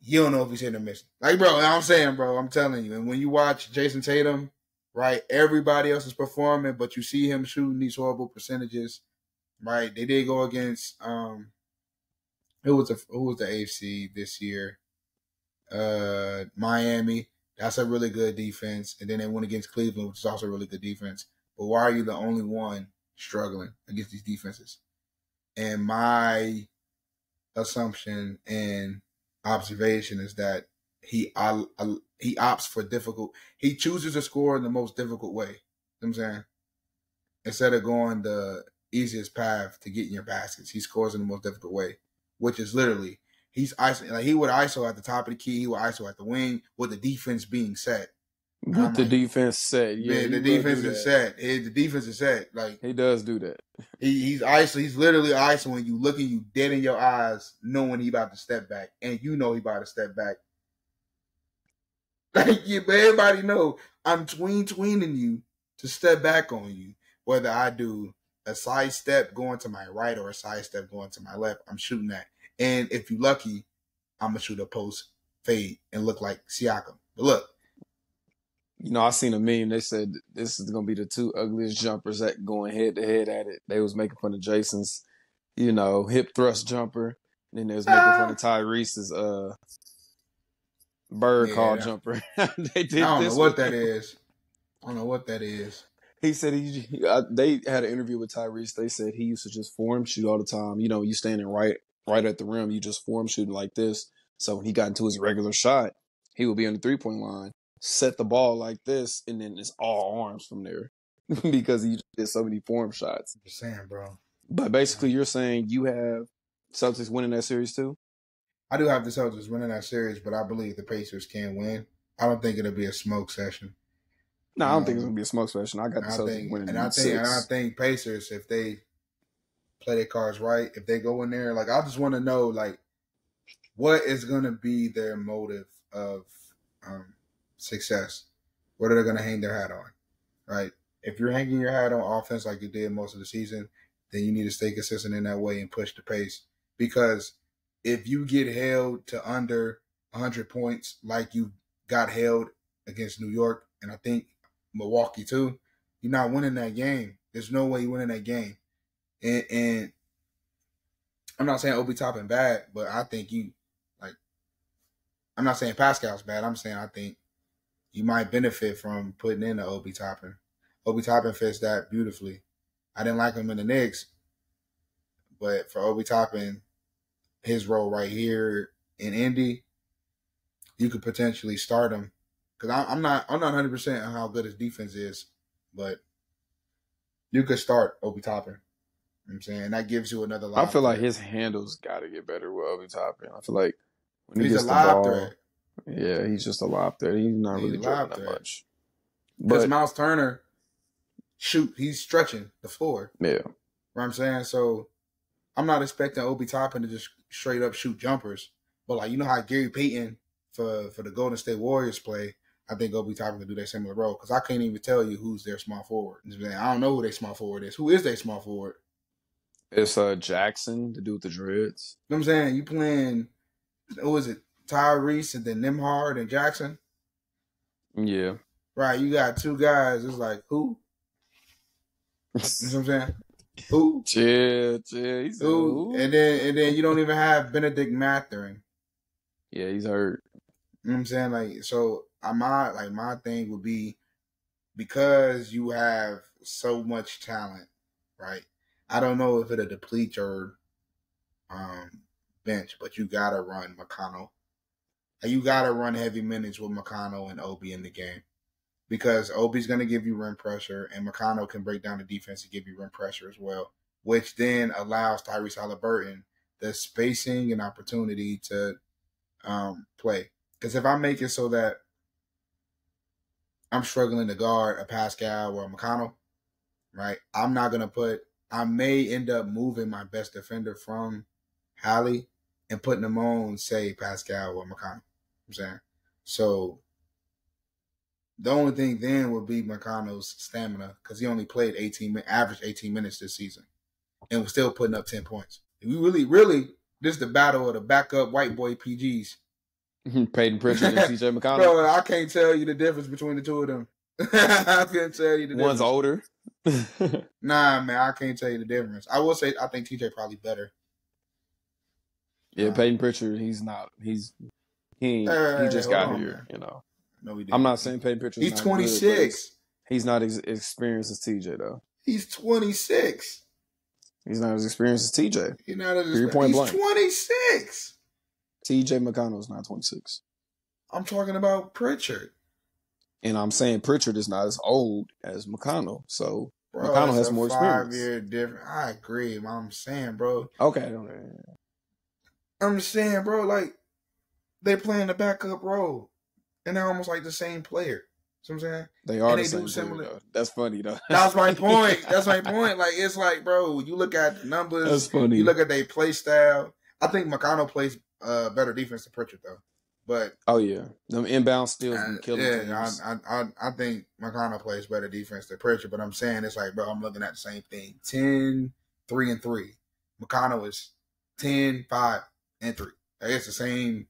You don't know if he's hitting or missing. Like, bro, I'm saying, bro, I'm telling you. And when you watch Jayson Tatum, right, everybody else is performing, but you see him shooting these horrible percentages, right? They did go against um who was the who was the AFC this year? Uh Miami. That's a really good defense. And then they went against Cleveland, which is also a really good defense. But why are you the only one struggling against these defenses? And my assumption and observation is that he I, I, he opts for difficult. He chooses to score in the most difficult way. You know I'm saying instead of going the easiest path to getting your baskets, he scores in the most difficult way, which is literally he's iso. Like he would ISO at the top of the key, he would ISO at the wing with the defense being set. With the defense set, yeah, man, the defense is set. Hey, the defense is set. Like he does do that. He, he's iso. He's literally iso when you looking you dead in your eyes, knowing he about to step back, and you know he about to step back. Like you, but everybody know I'm tween tweening you to step back on you. Whether I do a side step going to my right or a side step going to my left, I'm shooting that. And if you're lucky, I'm gonna shoot a post fade and look like Siakam. But look, you know, I seen a meme. They said this is gonna be the two ugliest jumpers that going head to head at it. They was making fun of Jayson's, you know, hip thrust jumper. And then they was making fun of Tyrese's uh bird yeah, call jumper. they did I don't know what that is. I don't know what that is. He said he, he they had an interview with Tyrese. They said he used to just form shoot all the time. You know, you standing right right at the rim, you just form shooting like this. So when he got into his regular shot, he would be on the three point line set the ball like this, and then it's all arms from there because he did so many form shots. Just saying, bro. But basically, you're saying you have Celtics winning that series too. I do have the Celtics winning that series, but I believe the Pacers can win. I don't think it'll be a smoke session. No, I don't think Um, it's gonna be a smoke session. I got the I Celtics think, winning and I in think, and I think Pacers, if they play their cards right, if they go in there, like I just want to know, like, what is going to be their motive of um, success? What are they going to hang their hat on? Right? If you're hanging your hat on offense like you did most of the season, then you need to stay consistent in that way and push the pace. Because if you get held to under 100 points like you got held against New York, and I think Milwaukee too, you're not winning that game. There's no way you're winning that game. And, and I'm not saying Obi Toppin bad, but I think you like. I'm not saying Pascal's bad. I'm saying I think you might benefit from putting in the Obi Toppin. Obi Toppin fits that beautifully. I didn't like him in the Knicks, but for Obi Toppin, his role right here in Indy, you could potentially start him because I'm not I'm not 100 percent on how good his defense is, but you could start Obi Toppin. You know I'm saying that gives you another. I feel like his handles got to get better with Obi Toppin. I feel like when he he's gets a the lob ball, threat. yeah, he's just a lob there. He's not He's really lob that much. Because But Miles Turner, shoot, he's stretching the floor. yeah, You know what I'm saying? So I'm not expecting Obi Toppin to just straight up shoot jumpers. But like you know how Gary Payton for for the Golden State Warriors play, I think Obi Toppin can do that similar role. Because I can't even tell you who's their small forward. You know what I'm saying? I don't know who their small forward is. Who is their small forward? It's uh Jackson to do with the dreads. You know what I'm saying? You playing who was it? Tyrese and then Nembhard and Jackson? Yeah, Right, you got two guys. It's like who? You know what I'm saying? Who? chill, chill. He's Who? And then and then you don't even have Bennedict Mathurin. yeah, he's hurt. You know what I'm saying? Like, so I my like my thing would be because you have so much talent, right? I don't know if it'll deplete your um bench, but you gotta run McConnell. You gotta run heavy minutes with McConnell and Obi in the game. Because Obi's gonna give you rim pressure and McConnell can break down the defense and give you rim pressure as well, which then allows Tyrese Halliburton the spacing and opportunity to um play. Because if I make it so that I'm struggling to guard a Pascal or a McConnell, right? I'm not gonna put. I may end up moving my best defender from Hallie and putting them on, say Pascal or McConnell. You know I'm saying so. The only thing then would be McConnell's stamina because he only played 18, min- average 18 minutes this season, and was still putting up 10 points. We really, really, this is the battle of the backup white boy PGs. Peyton Pritchard and CJ McConnell. Bro, I can't tell you the difference between the two of them. I can't tell you the One's difference. older. Nah, man, I can't tell you the difference. I will say I think TJ probably better. yeah, Uh, Peyton Pritchard. He's not. He's he. Hey, he just got on, here. man. You know. No, we didn't. I'm not saying Peyton Pritchard. he's 26. He's not as experienced as TJ though. He's 26. He's not as experienced as TJ. He's not as Your point he's blank. 26. TJ McConnell's not 26. I'm talking about Pritchard. And I'm saying Pritchard is not as old as McConnell. So Bro, McConnell has more experience. Five year difference. I agree. What I'm saying, bro. okay. I'm saying, bro, like they're playing the backup role, and they're almost like the same player. See what I'm saying? They are And the they same do similar- though. That's funny though. That's my point. That's my point. Like it's like, bro, you look at the numbers. That's funny. You look at their play style. I think McConnell plays uh, better defense than Pritchard though. But oh yeah, them inbound steals be killing yeah. I, I I I think McConnell plays better defense than Pritchard. But I'm saying it's like, bro, I'm looking at the same thing. 10, 3, and three. McConnell is 10, 5, and three. Like, it's the same.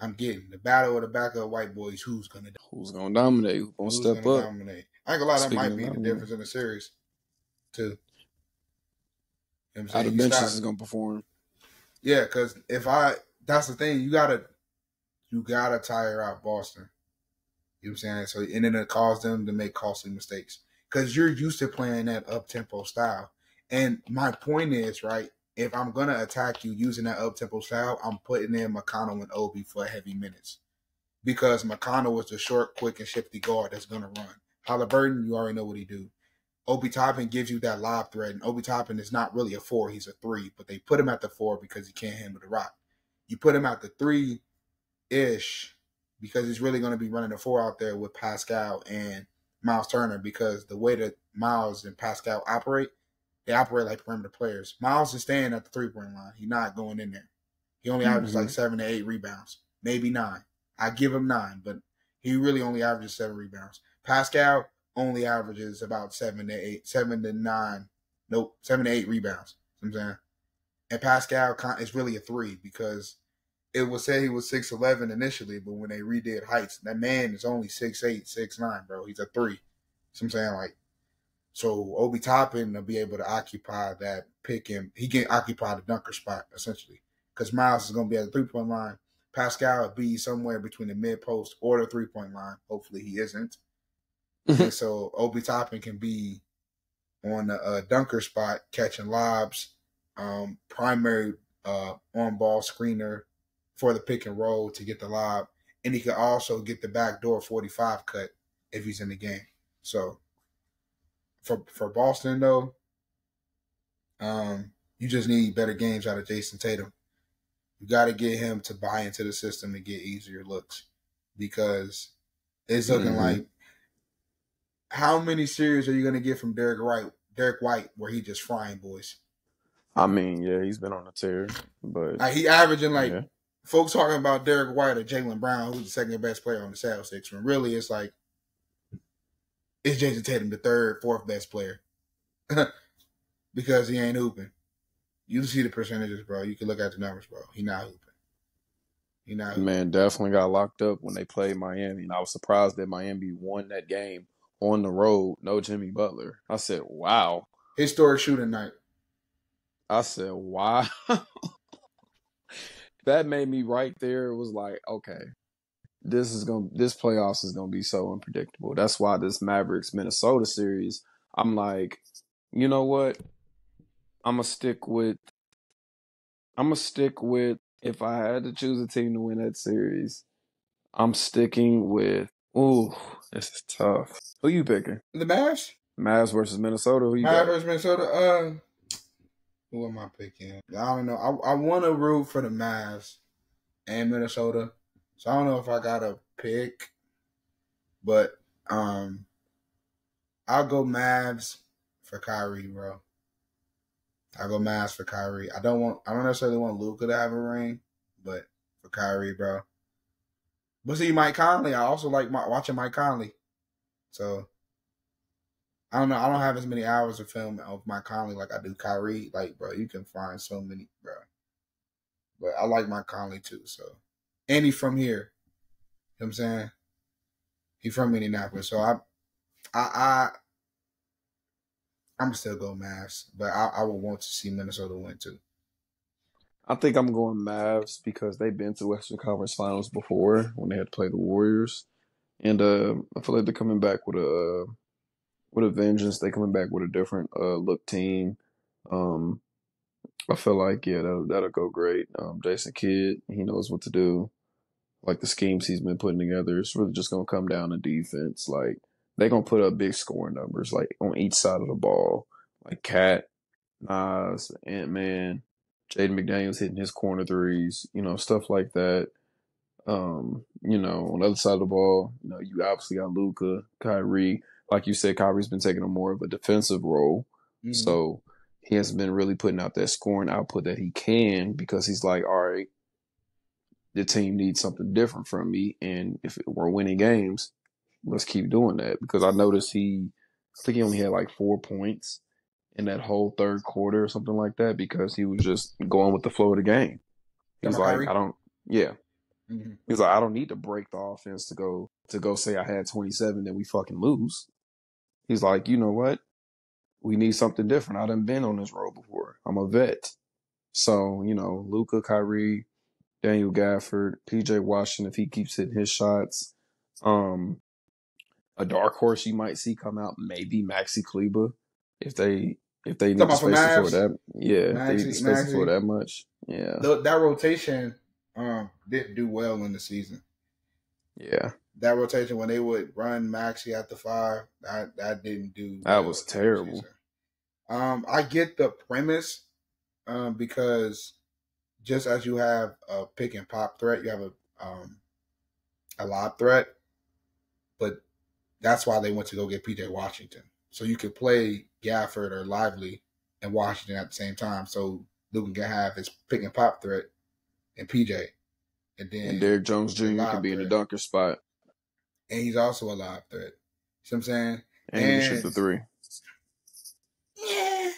I'm getting the battle of the back of white boys. Who's gonna Who's gonna dominate? Who's gonna who's step gonna up? dominate? I ain't gonna lie, that might be the dominate. difference in the series, too. You know How the? Benches is gonna perform? Yeah, because if I, that's the thing, you gotta, you gotta tire out Boston. You know what I'm saying? So and then it caused them to make costly mistakes because you're used to playing that up tempo style. And my point is, right? If I'm gonna attack you using that up tempo style, I'm putting in McConnell and Obi for heavy minutes because McConnell is the short, quick, and shifty guard that's gonna run. Halliburton, you already know what he do. Obi Toppin gives you that lob threat, and Obi Toppin is not really a four; he's a three. But they put him at the four because he can't handle the rock. You put him at the three ish because he's really going to be running the four out there with Pascal and Miles Turner because the way that Miles and Pascal operate, they operate like perimeter players. Miles is staying at the three point line. He's not going in there. He only averages Mhm. like seven to eight rebounds, maybe nine. I give him nine, but he really only averages seven rebounds. Pascal only averages about seven to eight, seven to nine, nope, seven to eight rebounds. You know I'm saying, and Pascal is really a three because it was said he was six eleven initially, but when they redid heights, that man is only six eight, six nine, bro. He's a three. So I'm saying like, so Obi Toppin will be able to occupy that pick and he can occupy the dunker spot essentially because Miles is going to be at the three point line. Pascal will be somewhere between the mid post or the three point line. Hopefully he isn't. and so Obi Toppin can be on the uh, dunker spot catching lobs, um, primary uh, on ball screener for the pick and roll to get the lob, and he could also get the backdoor forty five cut if he's in the game. So for for Boston though, um, you just need better games out of Jayson Tatum. You got to get him to buy into the system and get easier looks because it's looking Mhm. like how many series are you going to get from Derrick White? Derrick White, where he just frying boys. I mean, yeah, he's been on a tear, but Like he averaging like yeah. Folks talking about Derrick White or Jaylen Brown, who's the second best player on the Celtics, when really it's like it's Jayson Tatum, the third, fourth best player, because he ain't hooping. You see the percentages, bro. You can look at the numbers, bro. He not hooping. He not hooping. man definitely got locked up when they played Miami, and I was surprised that Miami won that game on the road. No Jimmy Butler. I said, wow. Historic shooting night. I said, wow. that made me right there. It was like, okay, this is going to this playoffs is going to be so unpredictable. That's why this Mavericks Minnesota series, I'm like, you know what? I'm to stick with I'm to stick with if I had to choose a team to win that series, I'm sticking with Ooh, this is tough. Who you picking? The Mavs? Mavs versus Minnesota. Who you Mavs got? versus Minnesota. Uh, who am I picking? I don't know. I, I want to root for the Mavs and Minnesota, so I don't know if I got to pick, but um, I'll go Mavs for Kyrie, bro. I'll go Mavs for Kyrie. I don't want. I don't necessarily want Luka to have a ring, but for Kyrie, bro. But see, Mike Conley. I also like my, watching Mike Conley, so I don't know. I don't have as many hours of film of Mike Conley like I do Kyrie. Like, bro, you can find so many, bro. But I like Mike Conley too. So, and he's from here. You know what I'm saying? He from Indianapolis. So I, I, I, I'm still go Mavs, but I, I would want to see Minnesota win too. I think I'm going Mavs because they've been to Western Conference Finals before when they had to play the Warriors, and uh, I feel like they're coming back with a uh, with a vengeance. They're coming back with a different uh, look team. Um, I feel like yeah, that'll, that'll go great. Um, Jason Kidd, he knows what to do. Like the schemes he's been putting together, it's really just gonna come down to defense. Like they're gonna put up big scoring numbers, like on each side of the ball. Like KAT, Naz, Ant Man, Jaden McDaniels hitting his corner threes, you know, stuff like that. Um, you know, on the other side of the ball, you know, you obviously got Luka, Kyrie. Like you said, Kyrie's been taking a more of a defensive role. Mhm. So he hasn't been really putting out that scoring output that he can because he's like, all right, the team needs something different from me. And if we're winning games, let's keep doing that. Because I noticed he, I think he only had like four points in that whole third quarter or something like that because he was just going with the flow of the game. He's like, Kyrie? I don't, yeah. Mhm. He's like, I don't need to break the offense to go to go say I had 27 and we fucking lose. He's like, you know what? We need something different. I done been on this road before. I'm a vet. So, you know, Luka, Kyrie, Daniel Gafford, PJ Washington, if he keeps hitting his shots. Um, a dark horse you might see come out, maybe Maxi Kleber, if they if they need for space the Mavs? that yeah, if they need space the floor that much. Yeah. Th- that rotation um, didn't do well in the season. Yeah. That rotation when they would run Maxi at the five, that that didn't do. That was terrible. Um, I get the premise, um, because just as you have a pick and pop threat, you have a um a lob threat, but that's why they went to go get PJ Washington. So you could play Gafford or Lively and Washington at the same time. So Luka can have his pick and pop threat and PJ. And then and Derrick Jones Jr. can be in the dunker spot. And he's also a live threat. See what I'm saying? And, and he shoot the three. Yeah.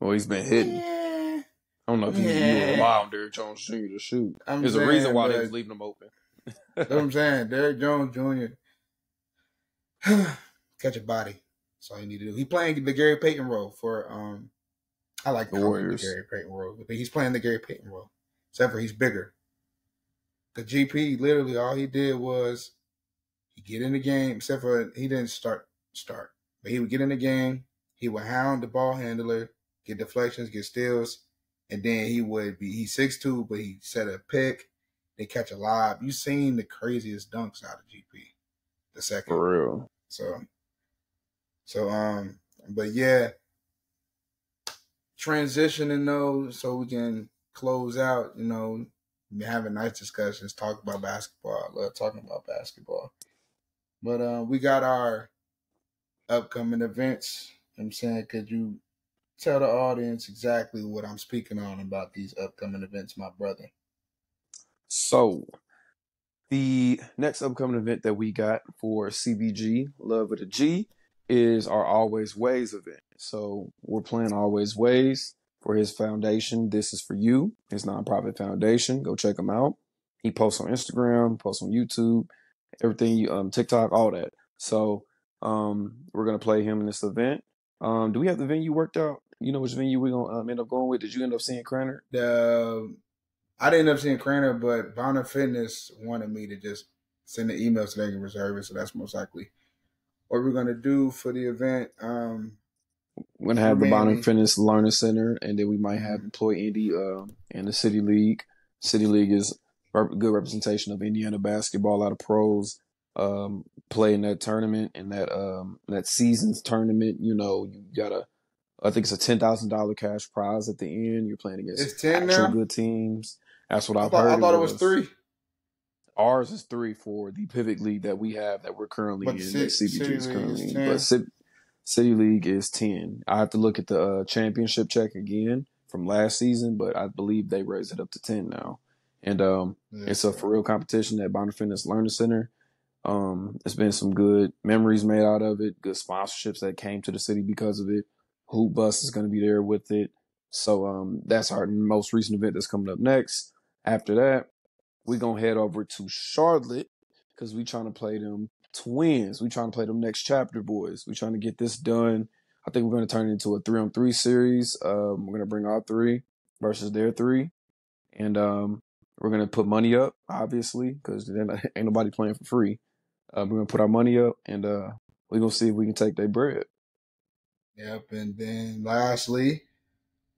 Well, he's been hitting. Yeah. I don't know if you, yeah. you on Derrick Jones Jr. to shoot. I'm There's saying, a reason why they was leaving him open. What I'm saying. Derrick Jones Jr. catch a body. That's all you need to do. He's playing the Gary Payton role for um I like the Warriors. The Gary Payton role, but he's playing the Gary Payton role. Except for he's bigger. The GP literally all he did was he get in the game, except for he didn't start start. But he would get in the game, he would hound the ball handler, get deflections, get steals, and then he would be he's six two, but he set a pick, they catch a lob. You seen the craziest dunks out of GP. The second. For real. So so um but yeah. Transitioning though, so we can close out, you know, having nice discussions, talk about basketball. I love talking about basketball. But uh, we got our upcoming events. I'm saying, could you tell the audience exactly what I'm speaking on about these upcoming events, my brother? So, the next upcoming event that we got for CBG, Love with a G, is our Always Ways event. So, we're playing Always Ways for his foundation. This is for you, his nonprofit foundation. Go check him out. He posts on Instagram, posts on YouTube, everything, you um, TikTok, all that. So um, we're gonna play him in this event. Um, do we have the venue worked out? You know which venue we're gonna um, end up going with? Did you end up seeing Craner? The I didn't end up seeing Craner, but Bonner Fitness wanted me to just send an email so they can reserve it. So that's most likely what we're gonna do for the event. Um, we're gonna have the Bonner Fitness Learning Center, and then we might have mm-hmm. Employ Indy uh, and the City League. City League is good representation of Indiana basketball. A lot of pros um, play in that tournament and that um, that season's tournament. You know, you gotta. I think it's a ten thousand dollar cash prize at the end. You're playing against it's 10 actual now? good teams. That's what I've I thought, heard. I thought it was, it was, three. Ours is three for the pivot league that we have that we're currently but in. City, CBG is currently in. But City, City League is ten. I have to look at the uh, championship check again from last season, but I believe they raised it up to ten now. And um, yeah. it's a for real competition at Bonner Fitness Learning Center. Um, there's been some good memories made out of it, good sponsorships that came to the city because of it. Hoop Bus is going to be there with it. So um, that's our most recent event that's coming up next. After that, we're going to head over to Charlotte because we trying to play them twins. we trying to play them next chapter boys. we trying to get this done. I think we're going to turn it into a three on three series. Um, we're going to bring our three versus their three. And um, we're gonna put money up, obviously, because then ain't nobody playing for free. Uh, we're gonna put our money up, and uh, we're gonna see if we can take their bread. Yep, and then lastly,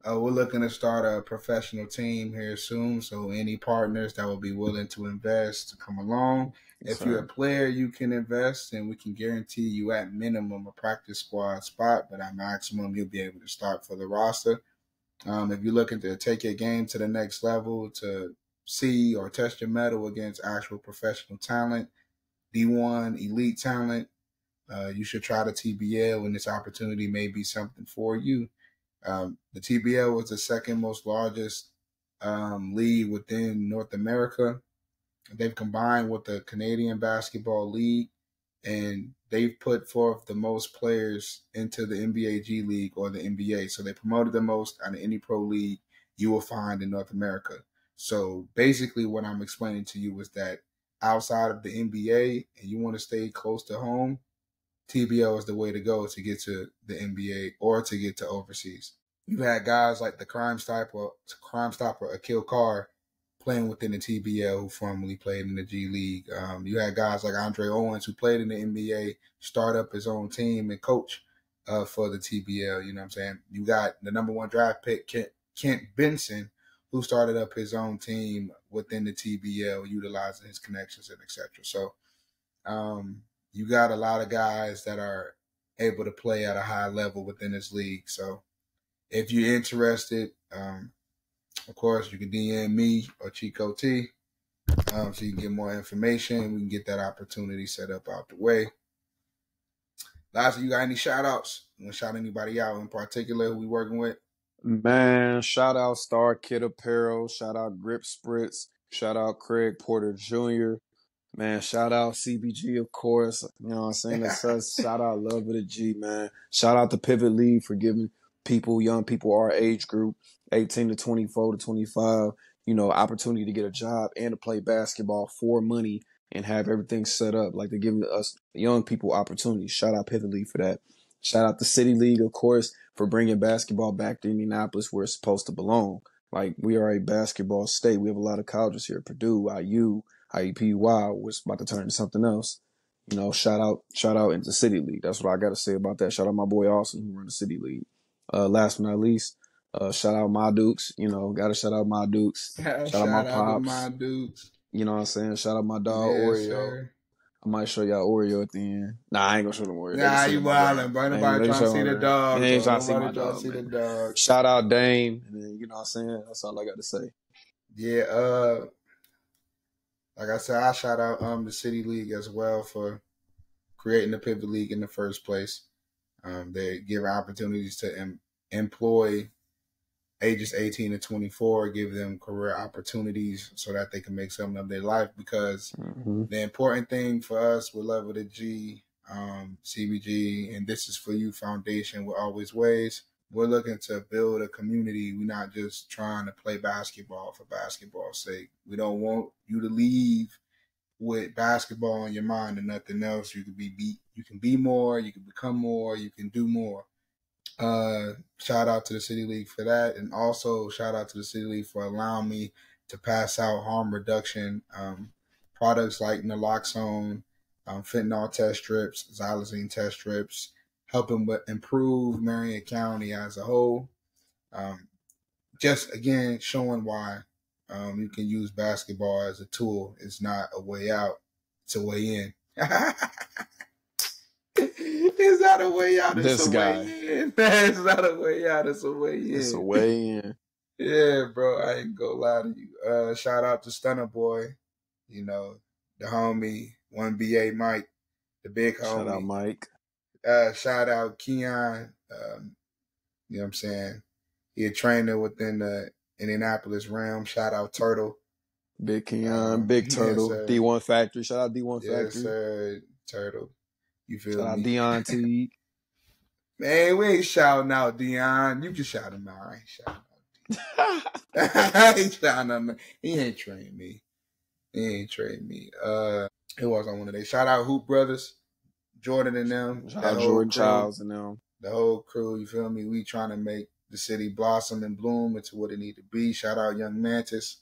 uh, we're looking to start a professional team here soon. So any partners that will be willing to invest to come along. If you're a player, you can invest, and we can guarantee you at minimum a practice squad spot, but at maximum you'll be able to start for the roster. Um, if you're looking to take your game to the next level, to see or test your mettle against actual professional talent, D1 elite talent, uh, you should try the TBL, and this opportunity may be something for you. Um, the TBL was the second most largest um, league within North America. They've combined with the Canadian Basketball League, and they've put forth the most players into the NBA G League or the NBA. So they promoted the most out of any pro league you will find in North America. So basically, what I'm explaining to you is that outside of the NBA and you want to stay close to home, TBL is the way to go to get to the NBA or to get to overseas. You had guys like the Crime Stopper, Crime Stopper, Akil Carr playing within the TBL who formerly played in the G League. Um, you had guys like Andre Owens who played in the NBA, start up his own team and coach uh, for the TBL. You know what I'm saying? You got the number one draft pick, Kent, Kent Benson, who started up his own team within the TBL, utilizing his connections and etc. So, um, you got a lot of guys that are able to play at a high level within this league. So, if you're interested, um, of course, you can DM me or Chico Tee, um, so you can get more information. We can get that opportunity set up out the way. Lastly, you got any shout outs? You want to shout anybody out in particular who we working with? Man, shout out Star Kid Apparel, shout out Grip Spritz, shout out Craig Porter Jr., Man, shout out CBG, of course. You know what I'm saying? That's us. shout out Love of the G, man. Shout out the Pivot League for giving people, young people, our age group, 18 to 24 to 25, you know, opportunity to get a job and to play basketball for money and have everything set up. Like they're giving us young people opportunities. Shout out Pivot League for that. Shout out the City League, of course, for bringing basketball back to Indianapolis where it's supposed to belong. Like we are a basketball state. We have a lot of colleges here, Purdue, IU, IUPUI was about to turn into something else. You know, shout out, shout out into City League. That's what I got to say about that. Shout out my boy Austin who run the City League. Uh, last but not least, uh, shout out my Dukes. You know, got to shout out my Dukes. shout, shout out my pops. my Dukes. You know what I'm saying? Shout out my dog yes, Oreo. Sir. I might show y'all Oreo at the end. Nah, I ain't gonna show them Oreo. Nah, you wildin', bro. Nobody trying to see the dog. They ain't trying to see my dog. See the dog. Shout out Dame. And then, you know what I'm saying? That's all I got to say. Yeah, uh, like I said, I shout out um the City League as well for creating the Pivot League in the first place. Um, they give opportunities to em- employ ages 18 to 24, give them career opportunities so that they can make something of their life. Because mm-hmm. the important thing for us with Love of the G, um, CBG, and This Is For You Foundation with Always Ways we're looking to build a community. We're not just trying to play basketball for basketball's sake. We don't want you to leave with basketball on your mind and nothing else. You can be beat. You can be more. You can become more. You can do more. Uh, shout out to the City League for that, and also shout out to the City League for allowing me to pass out harm reduction um, products like naloxone, um, fentanyl test strips, xylazine test strips helping but improve Marion County as a whole. Um, just again showing why um, you can use basketball as a tool. It's not a way out; it's a way in. it's not a way out. It's this a guy. way in. it's not a way out. It's a way in. It's a way in. yeah, bro. I ain't gonna lie to you. Uh, shout out to Stunner Boy. You know the homie, one BA Mike, the big homie. Shout out Mike. Uh, shout out Keon. Um, you know what I'm saying? He a trainer within the Indianapolis realm. Shout out Turtle. Big Keon, um, Big Turtle, yes, D1 Factory. Shout out D1 yes, Factory. Sir. Turtle. You feel Shout me? out Dion T. Man, we ain't shouting out Dion. You can shout him out. I ain't shouting out I ain't shouting out. He ain't trained me. He ain't trained me. Uh, who was on one of they? Shout out Hoop Brothers. Jordan and them. Shout out Jordan crew, Childs and them. The whole crew, you feel me? We trying to make the city blossom and bloom into what it need to be. Shout out Young Mantis,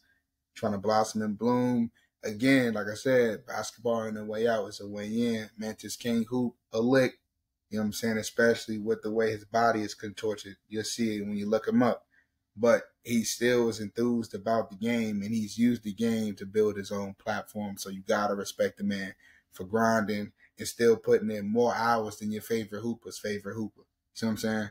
trying to blossom and bloom. Again, like I said, basketball in the way out is a way in. Mantis King hoop a lick. You know what I'm saying? Especially with the way his body is contorted. You'll see it when you look him up. But he still is enthused about the game and he's used the game to build his own platform. So you gotta respect the man for grinding and still putting in more hours than your favorite hooper's favorite hooper. You See what I'm saying?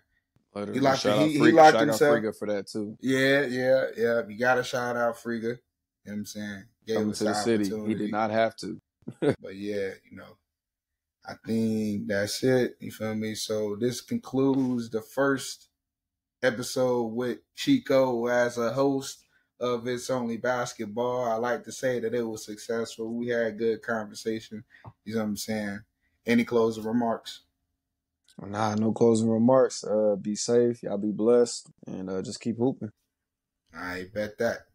Literally. He locked, shout he, he locked shout himself. Friga for that too. Yeah, yeah, yeah. You got to shout out Friga. You know what I'm saying? Gave Coming to the city. He did not have to. but yeah, you know, I think that's it. You feel me? So this concludes the first episode with Chico as a host of It's Only Basketball. I like to say that it was successful. We had a good conversation. You know what I'm saying? Any closing remarks? Nah, no closing remarks. Uh, be safe. Y'all be blessed. And uh, just keep hooping. I bet that.